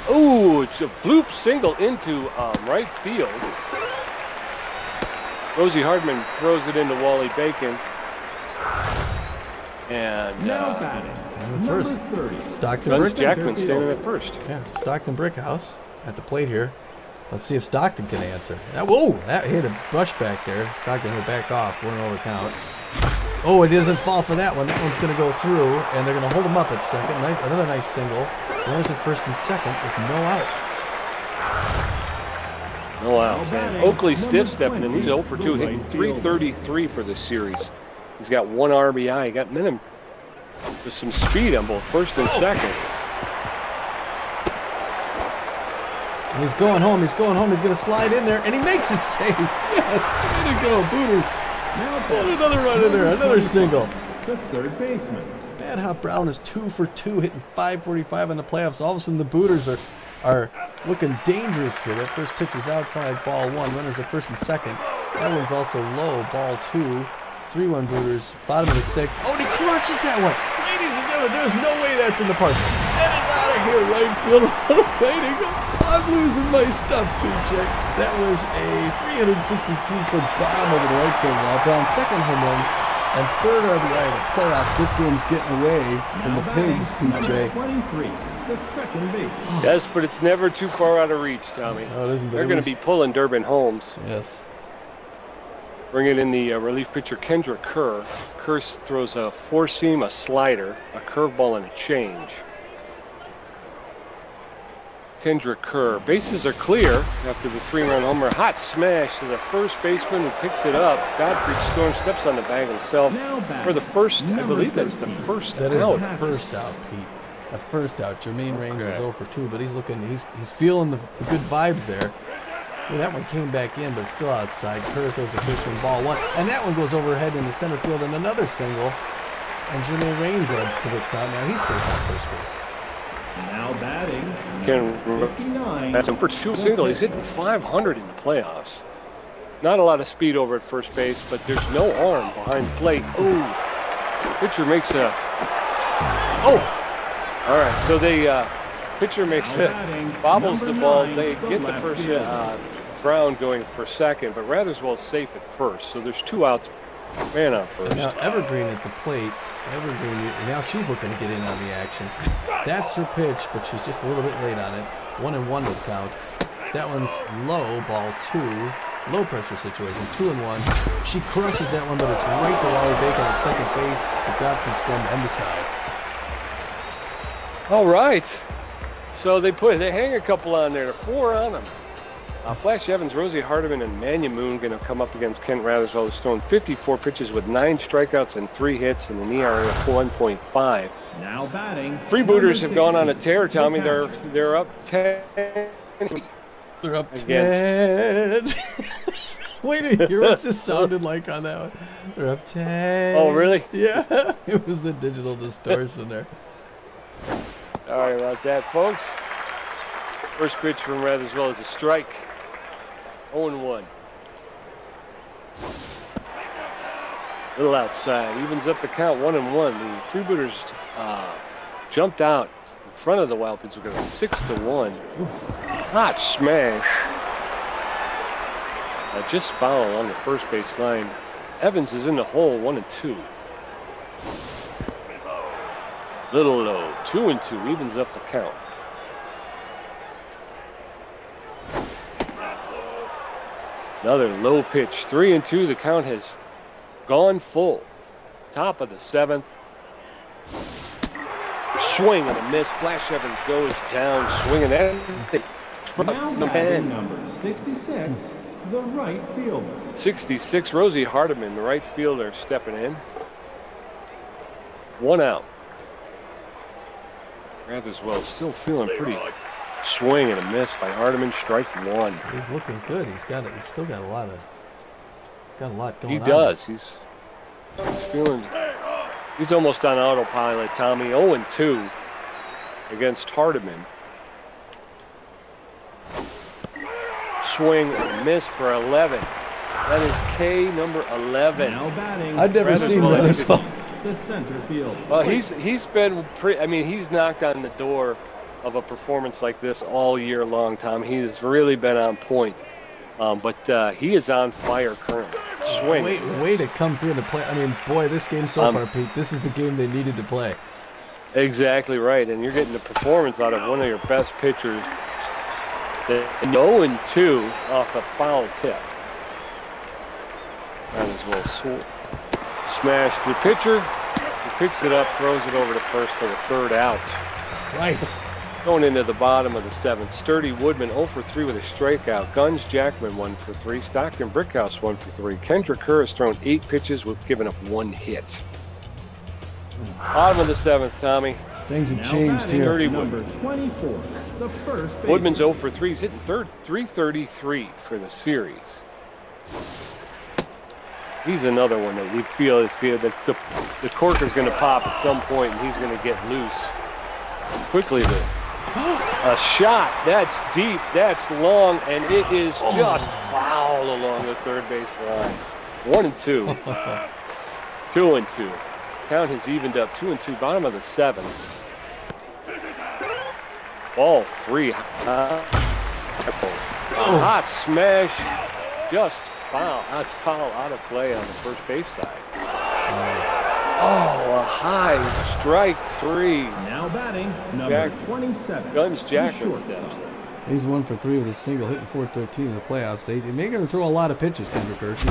B: Oh, it's a bloop single into um, right field. Rosie Hardman throws it into Wally Bacon. And
C: Now
B: uh,
C: batting,
A: And first,
C: 30,
A: Stockton
B: Guns,
A: Brick.
B: Jackman standing at first.
A: Yeah, Stockton Brickhouse at the plate here. Let's see if Stockton can answer. That, whoa, that hit a brush back there. Stockton hit back off, one over count. Oh, it doesn't fall for that one. That one's going to go through, and they're going to hold him up at second. Nice, another nice single. Runners at first and second with no out.
B: No outs. And Oakley stiff stepping, and he's 0 for 2, hitting 333 for this series. He's got one RBI. He got minimum with some speed on both first and second.
A: And he's going home. He's going home. He's going to slide in there, and he makes it safe. Yes, way to go, Booters.
C: Now
A: Put another run in there. Another single.
C: the third baseman.
A: Bad Hop Brown is two for two, hitting 545 in the playoffs. All of a sudden, the Booters are are looking dangerous here. That first pitch is outside, ball one. Runners at first and second. That one's also low, ball two. 3 1 Booters, bottom of the sixth. Oh, and he crushes that one. Ladies and gentlemen, there's no way that's in the park. That is out of here, right field. Waiting. I'm losing my stuff, PJ. That was a 362 foot bomb over the right field wall. Brown second home run and third RBI of the playoffs. This game's getting away from the pigs, PJ.
C: 23, the second baseman.
B: Yes, but it's never too far out of reach, Tommy.
A: Oh, it isn't, but
B: They're going to be pulling Durbin Holmes.
A: Yes.
B: Bringing in the uh, relief pitcher Kendra Kerr. Kerr throws a four seam, a slider, a curveball, and a change. Kendra Kerr. Bases are clear after the three run homer. Hot smash to the first baseman who picks it up. Godfrey Storm steps on the bag himself for the first, I believe that's the
C: 13.
B: first
A: That is
B: out.
A: the first out, Pete. The first out. Jermaine Reigns is
B: Okay.
A: 0 for 2, but he's looking, he's he's feeling the, the good vibes there. Well, that one came back in, but it's still outside. Kerr throws the first one, ball one, and that one goes overhead in the center field, and another single. And Jermaine Reigns adds to the crowd. Now he's safe on first base.
C: Now batting,
B: Can
C: 59,
B: That's him for two single. He's hitting 500 in the playoffs. Not a lot of speed over at first base, but there's no arm behind plate. Ooh, pitcher makes a.
A: Oh,
B: All right, so they uh, pitcher makes
C: Now
B: a
C: batting,
B: bobbles the ball.
C: nine,
B: They
C: the
B: get the
C: left
B: person uh, Brown going for second, but Ratherswell's safe at first. So there's two outs. Man on first.
A: now Evergreen at the plate. Evergreen, now she's looking to get in on the action. That's her pitch, but she's just a little bit late on it. One and one would count. That one's low, ball two. Low pressure situation, two and one. She crushes that one, but it's right to Wally Bacon at second base to Godfrey Storm to end the side.
B: All right. So they put they hang a couple on there. Four on them. Uh, Flash Evans, Rosie Hardman, and Manny Moon going to come up against Kent Ratherswell, who's thrown 54 pitches with nine strikeouts and three hits and an ERA of 1.5.
C: now batting.
B: Freebooters
C: number
B: have gone on a tear,
C: the
B: Tommy. They're they're up 10.
A: They're up 10. Wait a hear what just sounded like on that one. They're up 10.
B: Oh, really?
A: Yeah. It was the digital distortion there.
B: All right, about that, folks. First pitch from Ratherswell is a strike. 0 1. Little outside. Evens up the count 1 and 1. The Freebooters uh, jumped out in front of the Wild Pigs. We've got a six to one. Hot smash. Uh, just foul on the first base line. Evans is in the hole, one and two. Little low, two and two, evens up the count. Another low pitch, three and two. The count has gone full. Top of the seventh. Swing and a miss. Flash Evans goes down, swinging and
C: Now
B: the
C: number 66, the right fielder.
B: 66, Rosie Hardman, the right fielder, stepping in. One out. Ratherswell still feeling pretty. Swing and a miss by Hardman, strike one.
D: He's looking good. He's got. A, He's still got a lot of. He's got a lot going
B: He
D: on.
B: does. He's he's feeling. He's almost on autopilot. Tommy 0 and 2 against Hardman. Swing and miss for 11. That is K number 11.
C: Now batting.
A: I've never seen
B: Ratherswell.
A: Ratherswell.
C: The center field.
B: Well, he's he's been pretty. I mean, he's knocked on the door of a performance like this all year long. Tom, he has really been on point. Um, but uh, he is on fire currently. Swing.
D: Wait, way to come through to play. I mean, boy, this game so
B: Um,
D: far, Pete. This is the game they needed to play.
B: Exactly right, and you're getting a performance out of one of your best pitchers. And 0 and 2 off a foul tip. Might as well sw- smash the pitcher. He picks it up, throws it over to first for the third out.
D: Right.
B: Going into the bottom of the seventh, Sturdy Woodman 0 for 3 with a strikeout. Guns Jackman 1 for 3. Stockton Brickhouse 1 for 3. Kendrick Kerr has thrown 8 pitches with giving up one hit. Bottom of the seventh, Tommy.
A: Things have
C: Now
A: changed
C: batting
A: here.
B: Dirty
C: number 24, the first baseman.
B: Woodman's 0 for 3. He's hitting third, 333 for the series. He's another one that you feel is good. That the, the cork is going to pop at some point and he's going to get loose. Quickly, the a shot. That's deep. That's long, and it is just foul along the third base line. One and two. two and two. Count has evened up. Two and two. Bottom of the seventh. Ball three. Uh, a hot smash. Just foul. Out foul out of play on the first base side. Oh, Oh, a high strike three.
C: Now batting number
B: Jack-
C: 27.
B: Guns
C: the
B: Jackman
C: shortstop.
B: steps.
A: He's one for three with a single, hitting 413 in the playoffs. They, they may going to throw a lot of pitches, Kendrick Urshus.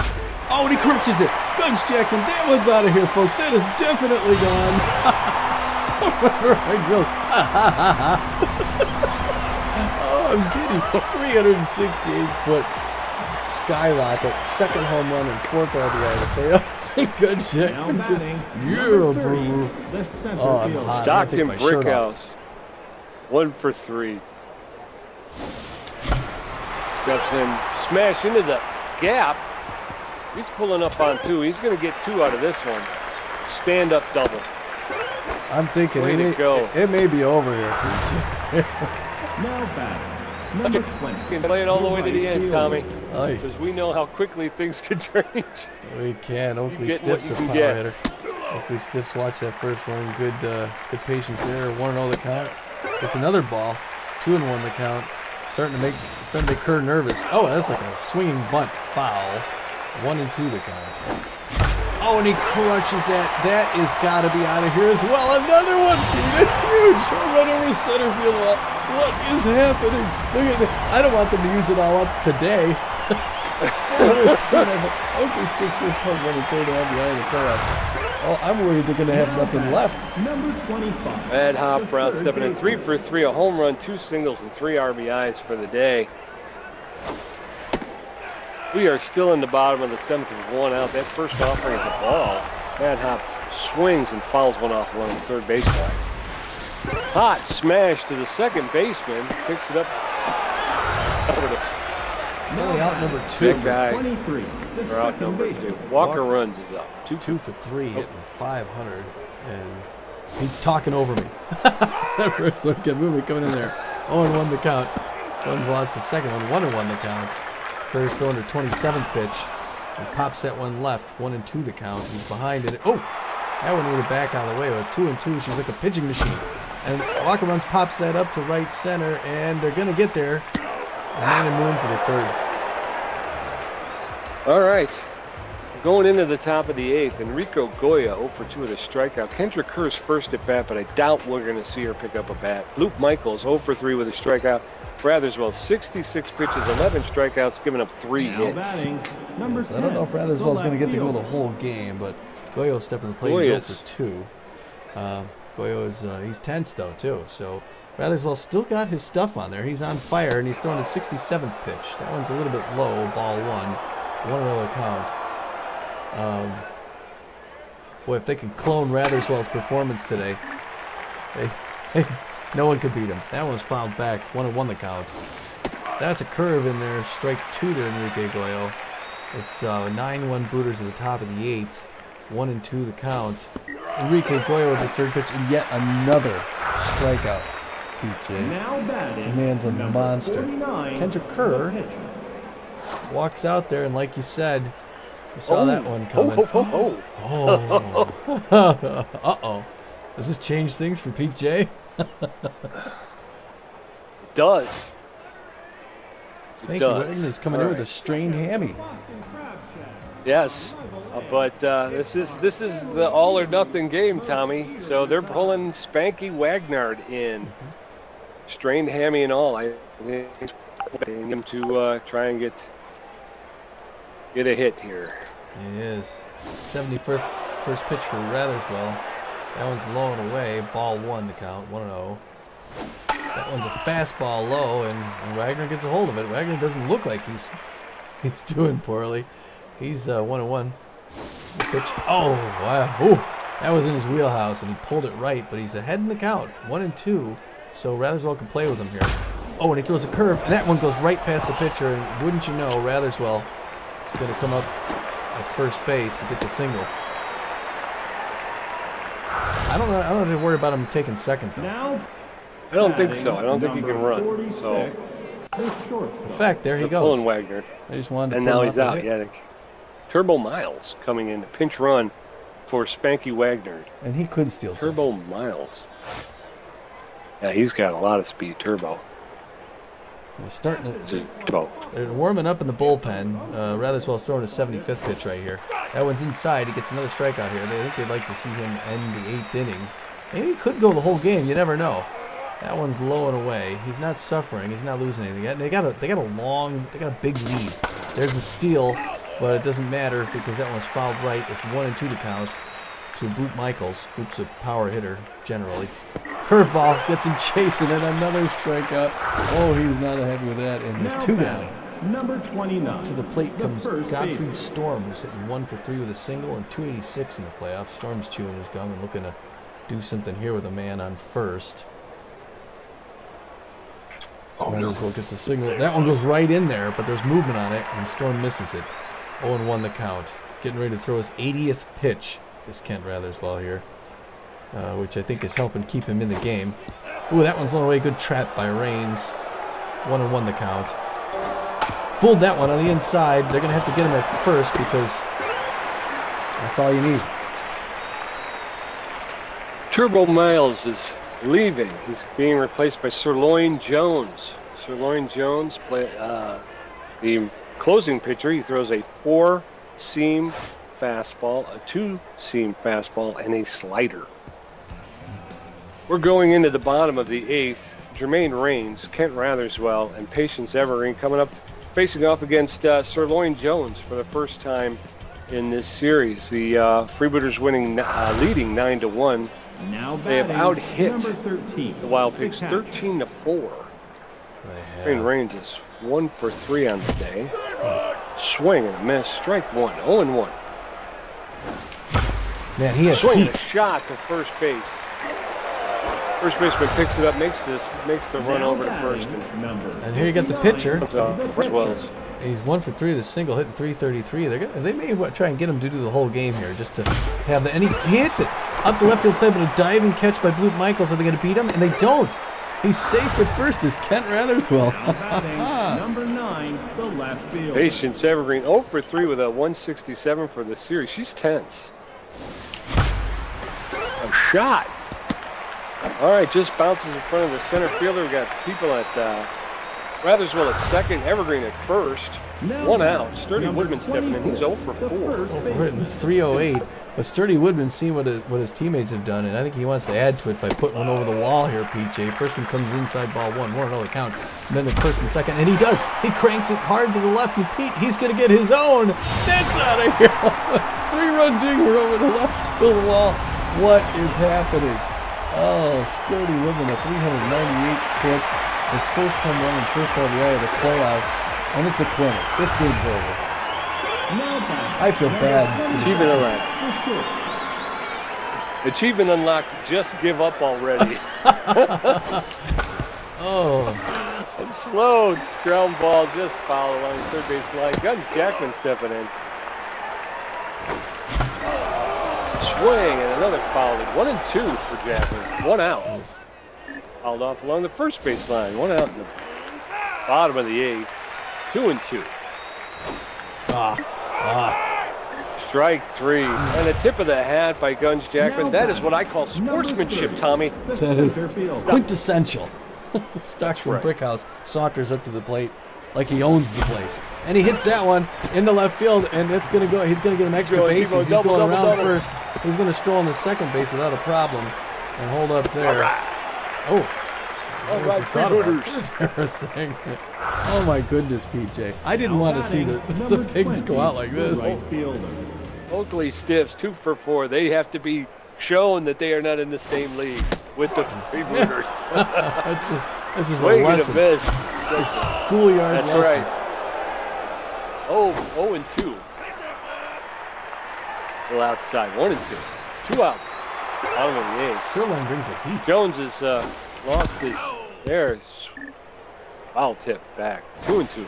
A: Oh, and he crushes it. Guns Jackman, that one's out of here, folks. That is definitely gone. right field. oh, I'm giddy. 368 foot skyrocket, second home run and fourth RBI in the playoffs. Good shit.
C: Now batting
A: Yeah,
C: number 30,
A: boo-boo.
C: the center
A: Oh, I'm
C: field.
A: hot.
B: Stockton
A: take my.
B: Brickhouse. One for three. Steps in, smash into the gap. He's pulling up on two. He's going to get two out of this one. Stand up double.
A: I'm thinking
B: Way
A: it, may,
B: go.
A: it, it may be over here,
C: Now batting number 20.
B: You can play it all the way to the end, Tommy, because we know how quickly things can change.
A: We can. Oakley
B: get
A: Stiffs a
B: can
A: power
B: get.
A: hitter. Oakley Stiffs watch that first one. Good, uh, good patience there. One and all the count. It's another ball. Two and one the count. Starting to make starting to make Kerr nervous. Oh, that's like a swinging bunt foul. One and two the count. Oh, and he crushes that. That is got to be out of here as well. Another one. Pete. Huge home run over center field wall. What is happening? Look at that. I don't want them to use it all up today. 410 of it. Oakley Stiffs first home run and third RBI in the playoffs. Oh, I'm worried they're going to have nothing left.
C: Number 25.
B: Ed
C: the
B: Hop Brown stepping in three for three, a home run, two singles, and three RBIs for the day. We are still in the bottom of the seventh with one out. That first offering is a ball. Ed Hop swings and fouls one off along the third baseline. Hot smash to the second baseman, picks it up. Over to
A: It's only out number two.
B: Big guy.
C: 23.
B: Or out number two. Walker runs is up. Two
A: Two for three,
B: Oh.
A: hitting 500. And he's talking over me. that first one kept moving, coming in there. 0 and 1 the count. Guns wants the second one, 1 and 1 the count. Kerr's throwing her 27th pitch. He pops that one left, 1 and 2 the count. He's behind it. Oh! That one needed back out of the way. With 2 and 2, she's like a pitching machine. And Walker runs, pops that up to right center, and they're going to get there. And Moon for the third.
B: All right. Going into the top of the eighth, Enrico Goya 0 for 2 with a strikeout. Kendra Kerr's first at bat, but I doubt we're going to see her pick up a bat. Luke Michaels 0 for 3 with a strikeout. Ratherswell 66 pitches, 11 strikeouts, giving up three
C: Now
B: hits.
C: batting, number
A: So I don't know if
C: 10,
A: Ratherswell's going to get to go the whole game, but Goyo stepping the plate. He's 0 for 2. Uh, Goyo is uh, he's tense though too. So Ratherswell still got his stuff on there. He's on fire and he's throwing his 67th pitch. That one's a little bit low. Ball one, one row count. Um, boy, if they could clone Ratherswell's performance today, they, they, no one could beat him. That one was fouled back. One and one the count. That's a curve in there. Strike two to Enrique Goyo. It's uh, 9-1 booters at the top of the eighth. One and two the count. Enrique Goyo with his third pitch and yet another strikeout. PJ This man's a monster.
C: 49,
A: Kendra Kerr. walks out there and like you said, you saw
B: Oh.
A: that one
B: Oh,
A: coming.
B: oh, oh, oh.
A: Oh. oh. uh-oh. Does this change things for Pete J?
B: It does.
A: Spanky
B: does.
A: Wagner's coming in with a strained hammy.
B: Yes, but uh, this is this is the all or nothing game, Tommy. So they're pulling Spanky Wagner in, strained hammy and all. I think him to uh, try and get get a hit here.
A: It is. 71st first pitch for Ratherswell. That one's low and away. Ball one to count. 1 0. That one's a fastball low, and, and Wagner gets a hold of it. Wagner doesn't look like he's he's doing poorly. He's uh, 1 1. The pitch. Oh, wow. Ooh, that was in his wheelhouse, and he pulled it right, but he's ahead in the count. 1 and 2. So Ratherswell can play with him here. Oh, and he throws a curve, and that one goes right past the pitcher, and wouldn't you know, Ratherswell is going to come up at first base and get the single. I don't know. I don't have to worry about him taking second though.
C: Now
B: I don't think so. I don't think he can run.
C: 46,
B: So
A: In fact, there he
B: they're
A: goes.
B: pulling Wagner,
A: I just wanted to
B: and now he's out.
A: hit.
B: Yeah, the- Turbo Miles coming in to pinch run for Spanky Wagner.
A: and he could steal.
B: Turbo Miles. Yeah, he's got a lot of speed. Turbo.
A: They're starting. To,
B: Turbo?
A: they're warming up in the bullpen. Uh, Ratherswell's throwing his 75th pitch right here. That one's inside. He gets another strikeout here. They think they'd like to see him end the eighth inning. Maybe he could go the whole game. You never know. That one's low and away. He's not suffering. He's not losing anything. Yet. They got a they got a long they got a big lead. There's a steal, but it doesn't matter because that one's fouled right. It's one and two to count to Bloop Michaels. Bloop's a power hitter generally. Curveball gets him chasing and another strikeout. Oh, he's not happy with that. And there's two down.
C: Number 29.
A: To the plate comes
C: first
A: Godfrey
C: baseman.
A: Storm, who's hitting one for three with a single and 286 in the playoffs. Storm's chewing his gum and looking to do something here with a man on first.
B: Oh, no.
A: Gets a signal. That one goes right in there, but there's movement on it, and Storm misses it. 0 1 the count. Getting ready to throw his 80th pitch is Kent Ratherswell here, uh, which I think is helping keep him in the game. Ooh, that one's on the way. Good trap by Reigns. 1 and 1 the count. Fooled that one on the inside. They're going to have to get him at first because that's all you need.
B: Turbo Miles is leaving. He's being replaced by Sirloin Jones. Sirloin Jones, play, uh, the closing pitcher, he throws a four-seam fastball, a two-seam fastball, and a slider. We're going into the bottom of the eighth. Jermaine Reigns, Kent Ratherswell, and Patience Evergreen coming up, facing off against uh, Sirloin Jones for the first time in this series. The uh, Freebooters winning, uh, leading nine to one.
C: Now
B: They have out-hit
C: number 13.
B: The Wild Pigs 13 to 4.
A: They
B: Rain
A: have.
B: Reigns is 1 for 3 on the day. Swing and a miss. Strike 1. 0 and 1.
A: Man, he has
B: Swing
A: heat.
B: a shot to first base. First baseman picks it up, makes this, makes the run over to first, and
C: number
A: And here you got the pitcher.
B: uh,
C: the.
B: Wells.
A: He's one for three with a single, hitting 333. They're gonna, they may wa- try and get him to do the whole game here, just to have the. And he, he hits it up the left field side, but a diving catch by Bloop Michaels. Are they going to beat him? And they don't. He's safe at first. Is Kent Ratherswell?
C: Number 9, the left field.
B: Patience Evergreen 0 for 3 with a 167 for the series. She's tense. A shot. All right, just bounces in front of the center fielder. We got people at uh, Ratherswell at second, Evergreen at first. One out. Sturdy Woodman stepping in. He's 0 for 4.
C: the first
A: 308. But Sturdy Woodman seen what his, what his teammates have done, and I think he wants to add to it by putting one over the wall here, PJ. First one comes inside ball one, one another count. And then the first and second, and he does. He cranks it hard to the left, and Pete, he's going to get his own. That's out of here. Three run dinger over the left field wall. What is happening? Oh, Sturdy Woodman, a 398 foot, his first home run and first RBI of the playoffs, and it's a clinic. This game's over. I feel bad.
C: 20,
B: Achievement unlocked. Achievement unlocked. Just give up already.
A: Oh,
B: A slow ground ball, just foul along the third base line. Guns Jackman stepping in. Swing and another foul. One and two for Jackman. One out. Fouled off along the first base line. One out in the bottom of the eighth. Two and two. Ah. Ah. Strike three. And a tip of the hat by Guns Jackman. That is what I call sportsmanship, Tommy.
C: The
A: That is-
C: center field.
A: quintessential. Stockton from
B: right.
A: Brickhouse saunters up to the plate like he owns the place, and he hits that one into left field, and it's gonna go. He's gonna get an extra base. He's
B: going, double,
A: going
B: double,
A: around
B: double.
A: first. He's gonna stroll on the second base without a problem, and hold up there. Oh.
B: All right,
A: you thought about
B: freebooters.
A: that for a second. Oh my goodness, PJ! I didn't
C: Now
A: want to see the the pigs go out like
C: the
A: this.
C: Right fielder.
B: Oakley Stiffs, two for four. They have to be shown that they are not in the same league with the freebooters.
A: A, this is
B: and a
A: lesson.
B: miss.
A: It's a schoolyard
B: That's
A: lesson.
B: right. Oh, oh and two. Well, outside. One and two. Two outs. Bottom of the eighth.
A: Sirloin brings the heat.
B: Jones has uh, lost his. There's foul tip back. Two and two.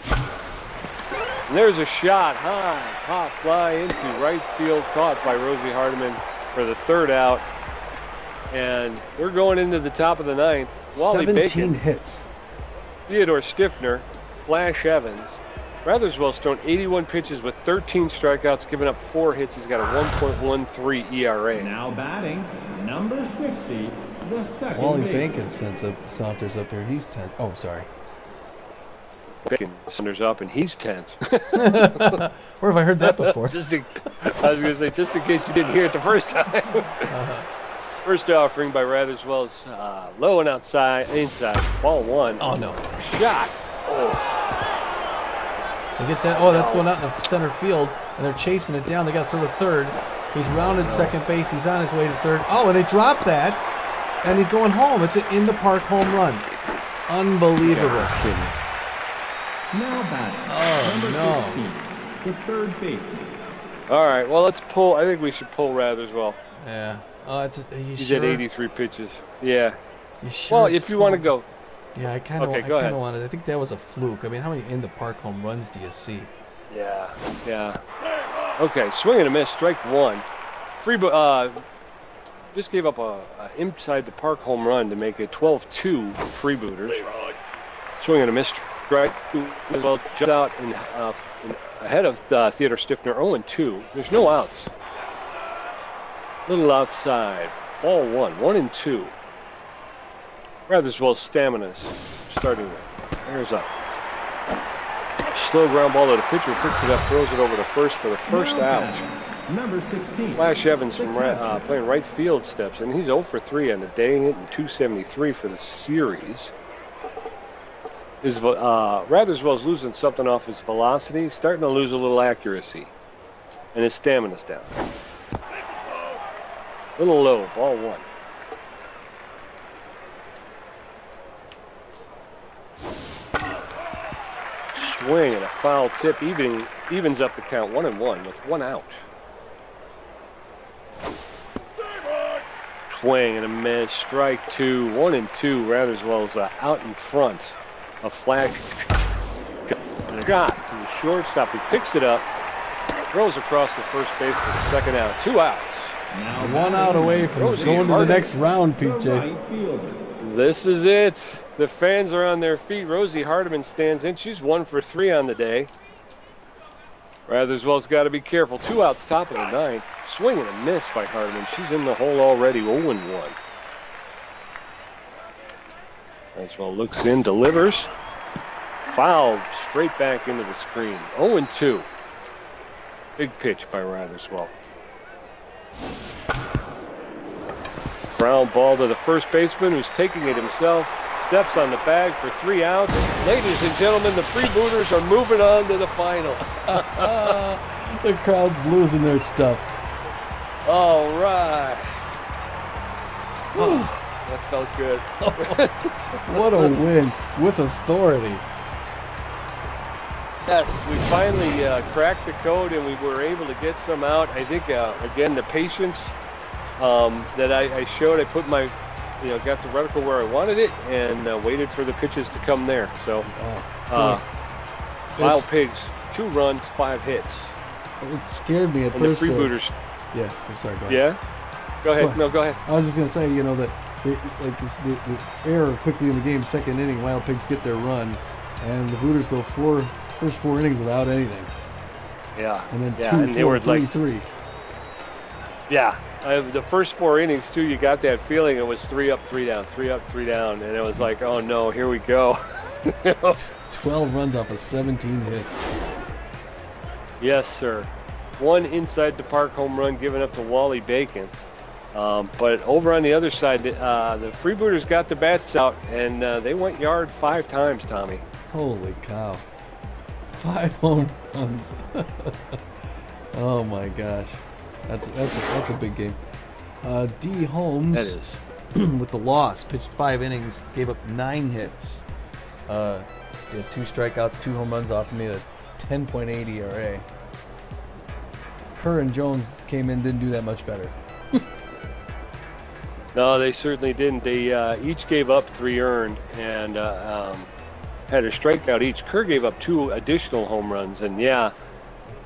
B: And there's a shot high, pop fly into right field, caught by Rosie Hardman for the third out. And we're going into the top of the ninth. Wally
A: 17
B: Bacon,
A: hits.
B: Theodore Stiffner, Flash Evans. Ratherswell thrown 81 pitches with 13 strikeouts, giving up four hits. He's got a 1.13 ERA.
C: Now batting, number 60, the second
A: Wally. Bacon sends up Saunters up here. He's 10. Oh, sorry.
B: Bacon centers up, and he's tense.
A: Where have I heard that before?
B: just in, I was gonna say, just in case you didn't hear it the first time. First offering by Ratherswell's uh, low and outside, inside, ball one.
A: oh, no.
B: Shot. Oh,
A: He gets that. Oh, that's going out in the center field, and they're chasing it down. They got to throw to third. He's rounded second base. He's on his way to third. Oh, and they drop that, and he's going home. It's an in the park home run. Unbelievable.
C: Now batting,
A: Oh,
C: number
A: no.
C: 16, the third baseman.
B: all right. Well, let's pull. I think we should pull Ratherswell.
A: Yeah. Oh, it's. Are you
B: He's
A: sure?
B: at 83 pitches. Yeah.
A: You sure
B: Well, if you want to go,
A: Yeah, I kind of.
B: Okay,
A: I
B: go
A: kind
B: ahead.
A: of wanted. I think that was a fluke. I mean, how many in the park home runs do you see?
B: Yeah, yeah. Okay, swing and a miss, strike one. Free, uh, just gave up a, a inside the park home run to make it 12-2 freebooters. Swing and a miss, two. as Well, just out in, uh, ahead of uh, Theodore Stiffner, 0-2. There's no outs. Little outside, ball one, one and two. Ratherswell's stamina's starting with. There's up. Slow ground ball to the pitcher, picks it up, throws it over to first for the first out.
C: Number 16.
B: Flash Evans from uh, playing right field steps in. He's 0 for 3 on the day, hitting 273 for the series. His uh, Ratherswell's losing something off his velocity, starting to lose a little accuracy, and his stamina's down. Little low, ball one. Swing and a foul tip, even evens up the count, one and one with one out. Swing and a miss, strike two, one and two. rather as Ratherswell's uh, out in front. A a shot to the shortstop. He picks it up, throws across the first base for the second out. Two outs.
C: Now
A: One out away from going to the next round, PJ.
B: This is it. The fans are on their feet. Rosie Hardman stands in. She's one for three on the day. Ratherswell's got to be careful. Two outs, top of the ninth. Swing and a miss by Hardman. She's in the hole already, 0 1. Braswell looks in, delivers. Fouled straight back into the screen. 0 and 2. Big pitch by Ratherswell. Ground ball to the first baseman who's taking it himself. Steps on the bag for three outs. Ladies and gentlemen, the Freebooters are moving on to the finals.
A: the crowd's losing their stuff.
B: All right. That felt good.
A: What a win with authority.
B: Yes, we finally uh, cracked the code and we were able to get some out. I think, uh, again, the patience um, that I, I, showed, I put my, you know, got the reticle where I wanted it and uh, waited for the pitches to come there. So, uh, Wild Pigs, two runs, five hits.
A: It scared me at
B: and
A: first.
B: the Freebooters.
A: yeah, I'm sorry, go ahead.
B: Yeah? Go ahead.
A: Go ahead.
B: No, go ahead.
A: I was just going to say, you know, that like the, the error quickly in the game, second inning, Wild Pigs get their run, and the Booters go four, first four innings without anything.
B: Yeah.
A: And then
B: yeah,
A: two,
B: and they
A: four,
B: were
A: three,
B: like,
A: three.
B: Yeah, uh, the first four innings too. You got that feeling it was three up, three down, three up, three down, and it was like, oh no, here we go.
A: 12 runs off of 17 hits.
B: yes, sir. One inside the park home run given up to Wally Bacon. Um, but over on the other side, uh, the Freebooters got the bats out, and uh, they went yard five times, Tommy.
A: Holy cow. Five home runs. oh my gosh. That's that's a, that's a big game. Uh, D Holmes
B: That is.
A: with the loss pitched five innings, gave up nine hits. Uh, had two strikeouts, two home runs off, and made a 10.8 ERA. Kerr and Jones came in, didn't do that much better.
B: No, they certainly didn't. They uh, each gave up three earned and uh, um, had a strikeout each. Kerr gave up two additional home runs, and yeah,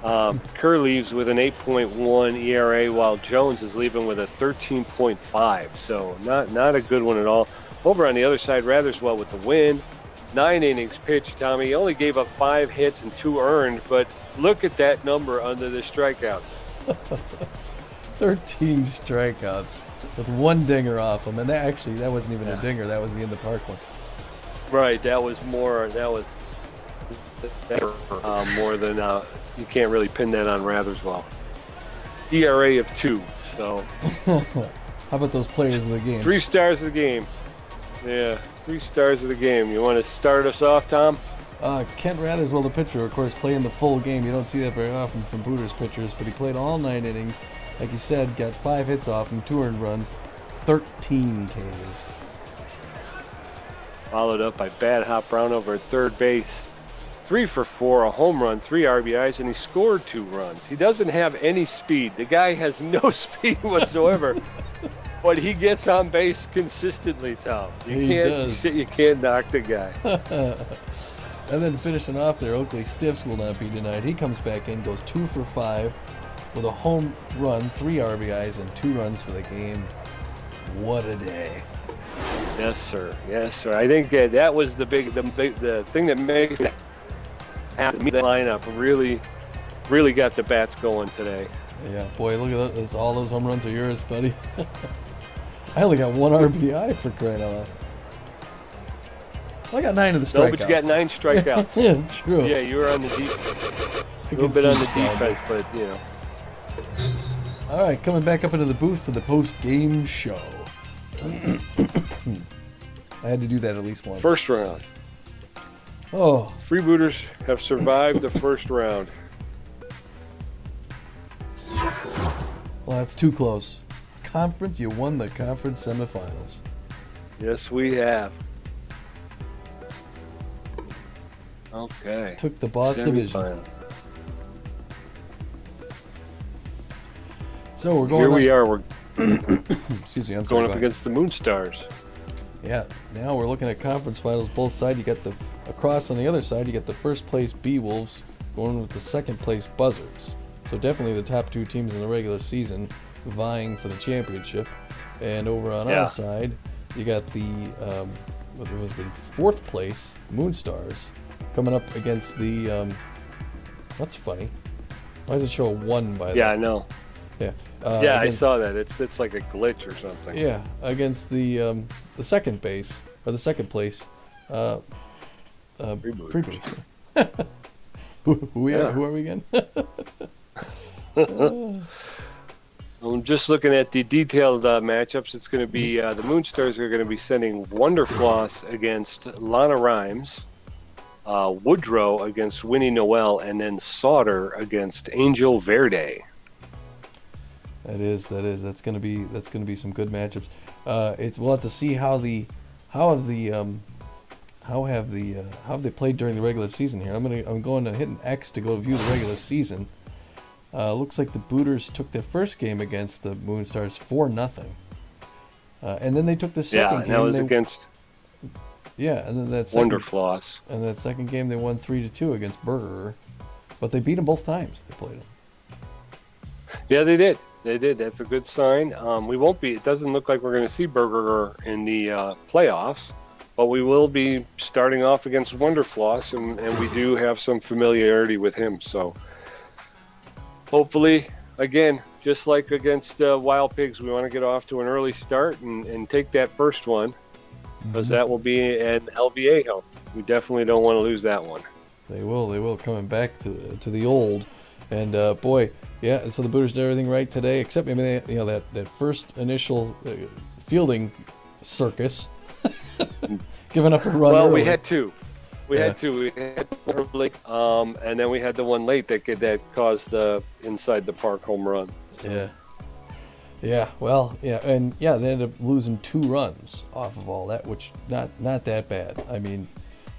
B: um, Kerr leaves with an 8.1 ERA, while Jones is leaving with a 13.5. So not not a good one at all. Over on the other side, Ratherswell with the win. Nine innings pitched. Tommy he only gave up five hits and two earned, but look at that number under the strikeouts.
A: 13 strikeouts with one dinger off him, and that actually that wasn't even
B: Yeah.
A: a dinger. That was the in the park one.
B: Right, that was more. That was uh, more than uh, you can't really pin that on Ratherswell. ERA of two, so
A: How about those players of the game?
B: three stars of the game. Yeah, three stars of the game. You want to start us off, Tom?
A: Uh, Kent Ratherswell, the pitcher, of course, playing the full game. You don't see that very often from Booters pitchers, but he played all nine innings. Like you said, got five hits off him, two earned runs, 13 Ks.
B: Followed up by Bad Hop Brown over at third base. Three for four, a home run, three RBIs, and he scored two runs. He doesn't have any speed. The guy has no speed whatsoever. but he gets on base consistently, Tom. You
A: He
B: can't
A: does.
B: you can't knock the guy.
A: And then finishing off there, Oakley Stiffs will not be denied. He comes back in, goes two for five with a home run, three RBIs, and two runs for the game. What a day.
B: Yes, sir. Yes, sir. I think that that was the big, the big, the thing that makes that lineup really, really got the bats going today.
A: Yeah, boy, look at those. All those home runs are yours, buddy. I only got one RBI for crying out loud. I got nine of the strikeouts.
B: No, but you got nine strikeouts.
A: yeah, true.
B: yeah, you were on the deep, a little bit on the defense, but you know.
A: All right, coming back up into the booth for the post-game show. I had to do that at least once.
B: First round.
A: Oh,
B: Freebooters have survived the first round.
A: well, that's too close. Conference, you won the conference semifinals.
B: Yes, we have. Okay.
A: Took the Boss division. So we're going.
B: Here we
A: up,
B: are. We're
A: Excuse me, I'm
B: going
A: go
B: up against the Moonstars.
A: Yeah, now we're looking at conference finals. Both sides, you got the across on the other side, you get the first place B Wolves going with the second place Buzzards. So definitely the top two teams in the regular season vying for the championship. And over on
B: Yeah.
A: our side, you got the um, what was the fourth place Moonstars coming up against the. Um, that's funny. Why does it show a one by
B: Yeah, I know.
A: Yeah uh,
B: Yeah, I saw that. It's it's like a glitch or something.
A: yeah, against the um, the second base or or the second place. Uh, uh,
B: Freebooters.
A: Freebooters. who, who, we are, who are we again?
B: I'm just looking at the detailed uh, matchups. It's going to be uh, the Moonstars are going to be sending Wonderfloss against Lana Rhymes, uh, Woodrow against Winnie Noel, and then Sauter against Angel Verde.
A: That is, that is, that's gonna be that's gonna be some good matchups. Uh, it's we'll have to see how the how have the um, how have the uh, how have they played during the regular season here. I'm gonna I'm going to hit an X to go view the regular season. Uh, looks like the Booters took their first game against the Moonstars for nothing, uh, and then they took the second
B: and
A: game.
B: that was
A: they-
B: against
A: yeah, and then that second,
B: Wonderfloss.
A: and that second game they won three to two against Berger, but they beat them both times. They played them.
B: Yeah, they did. They did. That's a good sign. Um, we won't be. It doesn't look like we're going to see Berger in the uh, playoffs, but we will be starting off against Wonderfloss, and, and we do have some familiarity with him. So hopefully, again, just like against uh, Wild Pigs, we want to get off to an early start and, and take that first one because that will be an LVA help. We definitely don't want to lose that one.
A: They will. They will coming back to to the old, and uh, boy, yeah. So the Booters did everything right today, except I mean, they, you know, that that first initial uh, fielding circus, giving up a run.
B: Well, we had two. We
A: Yeah.
B: had two. We had early, um, and then we had the one late that that caused the inside the park home run.
A: Yeah. Yeah. Well, yeah, and yeah, they ended up losing two runs off of all that, which not not that bad. I mean,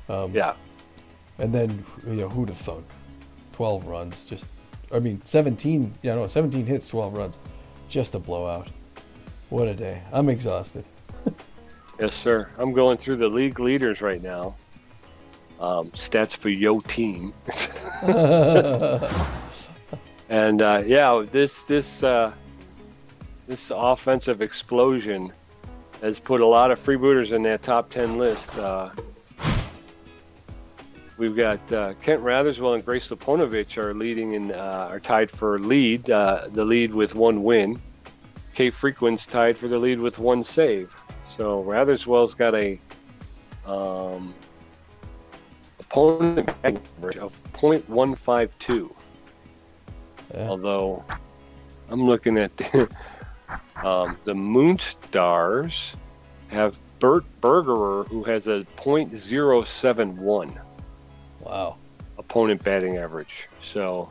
A: um,
B: Yeah,
A: And then, you know, who'd have thunk? 12 runs, just, I mean, 17, yeah, no, 17 hits, 12 runs. Just a blowout. What a day. I'm exhausted.
B: yes, sir. I'm going through the league leaders right now. Um, stats for your team. and uh, yeah, this this uh, this offensive explosion has put a lot of freebooters in that top ten list. Uh, we've got uh, Kent Ratherswell and Grace Leponovich are leading in uh, are tied for lead, uh, the lead with one win. Kate Frequent's tied for the lead with one save. So Ratherswell's got a um, opponent average of .152.
A: Yeah.
B: Although I'm looking at the, um, the Moonstars have Bert Bergerer who has a .071
A: Wow.
B: opponent batting average. So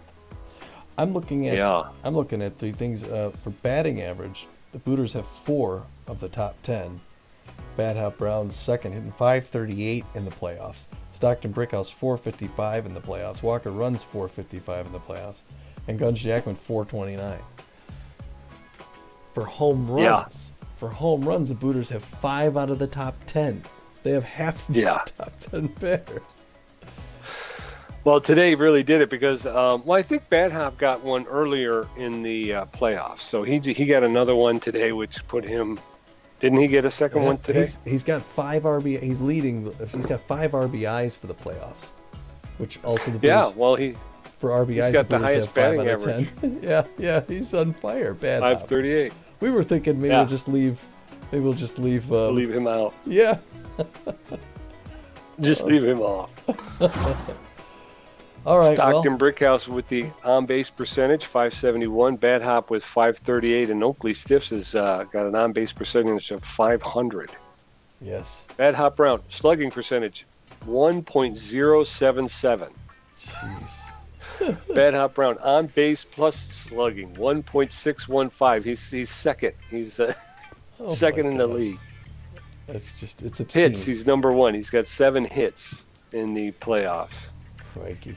A: I'm looking at,
B: yeah,
A: I'm looking at three things. Uh, for batting average, the Booters have four of the top 10. Bad Hop Brown's second, hitting 538 in the playoffs. Stockton Brickhouse 455 in the playoffs. Walker runs 455 in the playoffs. And Guns Jackman 429. For home
B: Yeah.
A: runs, for home runs, the Booters have five out of the top 10. They have half of
B: Yeah.
A: the top 10 batters.
B: Well, today really did it because, um, well, I think Bad Hop got one earlier in the uh, playoffs, so he he got another one today, which put him. Didn't he get a second one today?
A: He's, he's got five RBI. He's leading. He's got five RBIs for the playoffs, which also the Booters,
B: Yeah, well, he
A: for RBIs.
B: got the
A: Booters
B: highest batting
A: 10. yeah, yeah, he's on fire. Bad.
B: five thirty-eight.
A: We were thinking maybe
B: Yeah.
A: we'll just leave. Maybe we'll just leave. Um,
B: Leave him out.
A: Yeah.
B: Just leave him off.
A: All right.
B: Stockton
A: well,
B: Brickhouse with the on base percentage, 571. Bad Hop with 538. And Oakley Stiffs has uh, got an on base percentage of 500.
A: yes.
B: Bad Hop Brown, slugging percentage, 1.077.
A: Jeez.
B: Bad Hop Brown, on base plus slugging, 1.615. He's, he's second. He's uh,
A: Oh
B: second in the league.
A: That's just. It's obscene.
B: Hits, he's number one. He's got seven hits in the playoffs,
A: Crikey.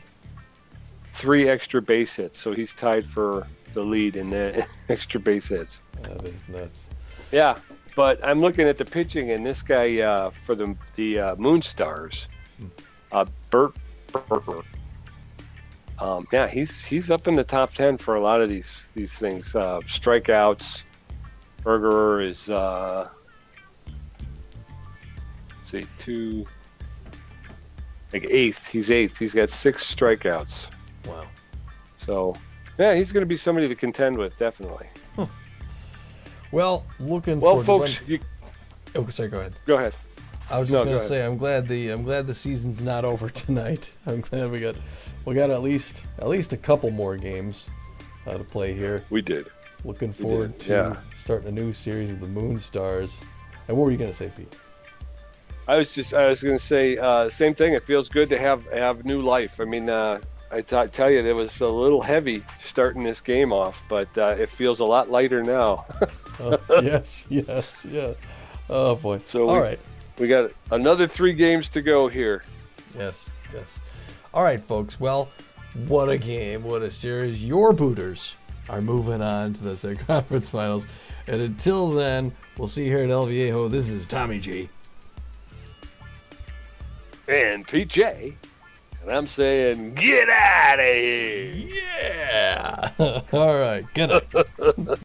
B: Three extra base hits. So he's tied for the lead in the extra base hits.
A: That is nuts.
B: Yeah, but I'm looking at the pitching, and this guy uh, for the the uh, Moonstars, uh, Bert Berger. Um, yeah, he's he's up in the top ten for a lot of these these things. Uh, strikeouts. Berger is uh, let's see, two, like eighth. He's eighth. He's got six strikeouts.
A: Wow.
B: So, yeah, he's going to be somebody to contend with, definitely.
A: Well, looking
B: Well, folks, you
A: Oh, sorry. Go ahead.
B: go ahead.
A: I was just
B: No,
A: gonna say I'm glad the I'm glad the season's not over tonight. I'm glad we got we got at least at least a couple more games uh, to play here.
B: We did.
A: Looking forward
B: did,
A: to
B: yeah.
A: starting a new series with the Moon Stars. And what were you gonna say, Pete?
B: I was just I was going to say uh, same thing. It feels good to have have new life. I mean, uh, I t- tell you, it was a little heavy starting this game off, but uh, it feels a lot lighter now.
A: Oh, yes, yes, yeah. Oh boy.
B: So
A: all
B: we-
A: right.
B: we got another three games to go here.
A: Yes, yes. All right, folks. Well, what a game. What a series. Your Booters are moving on to the second conference finals. And until then, we'll see you here at El Viejo. This is Tommy G.
B: And PJ, and I'm saying, get out of here.
A: Yeah. All right. Good night.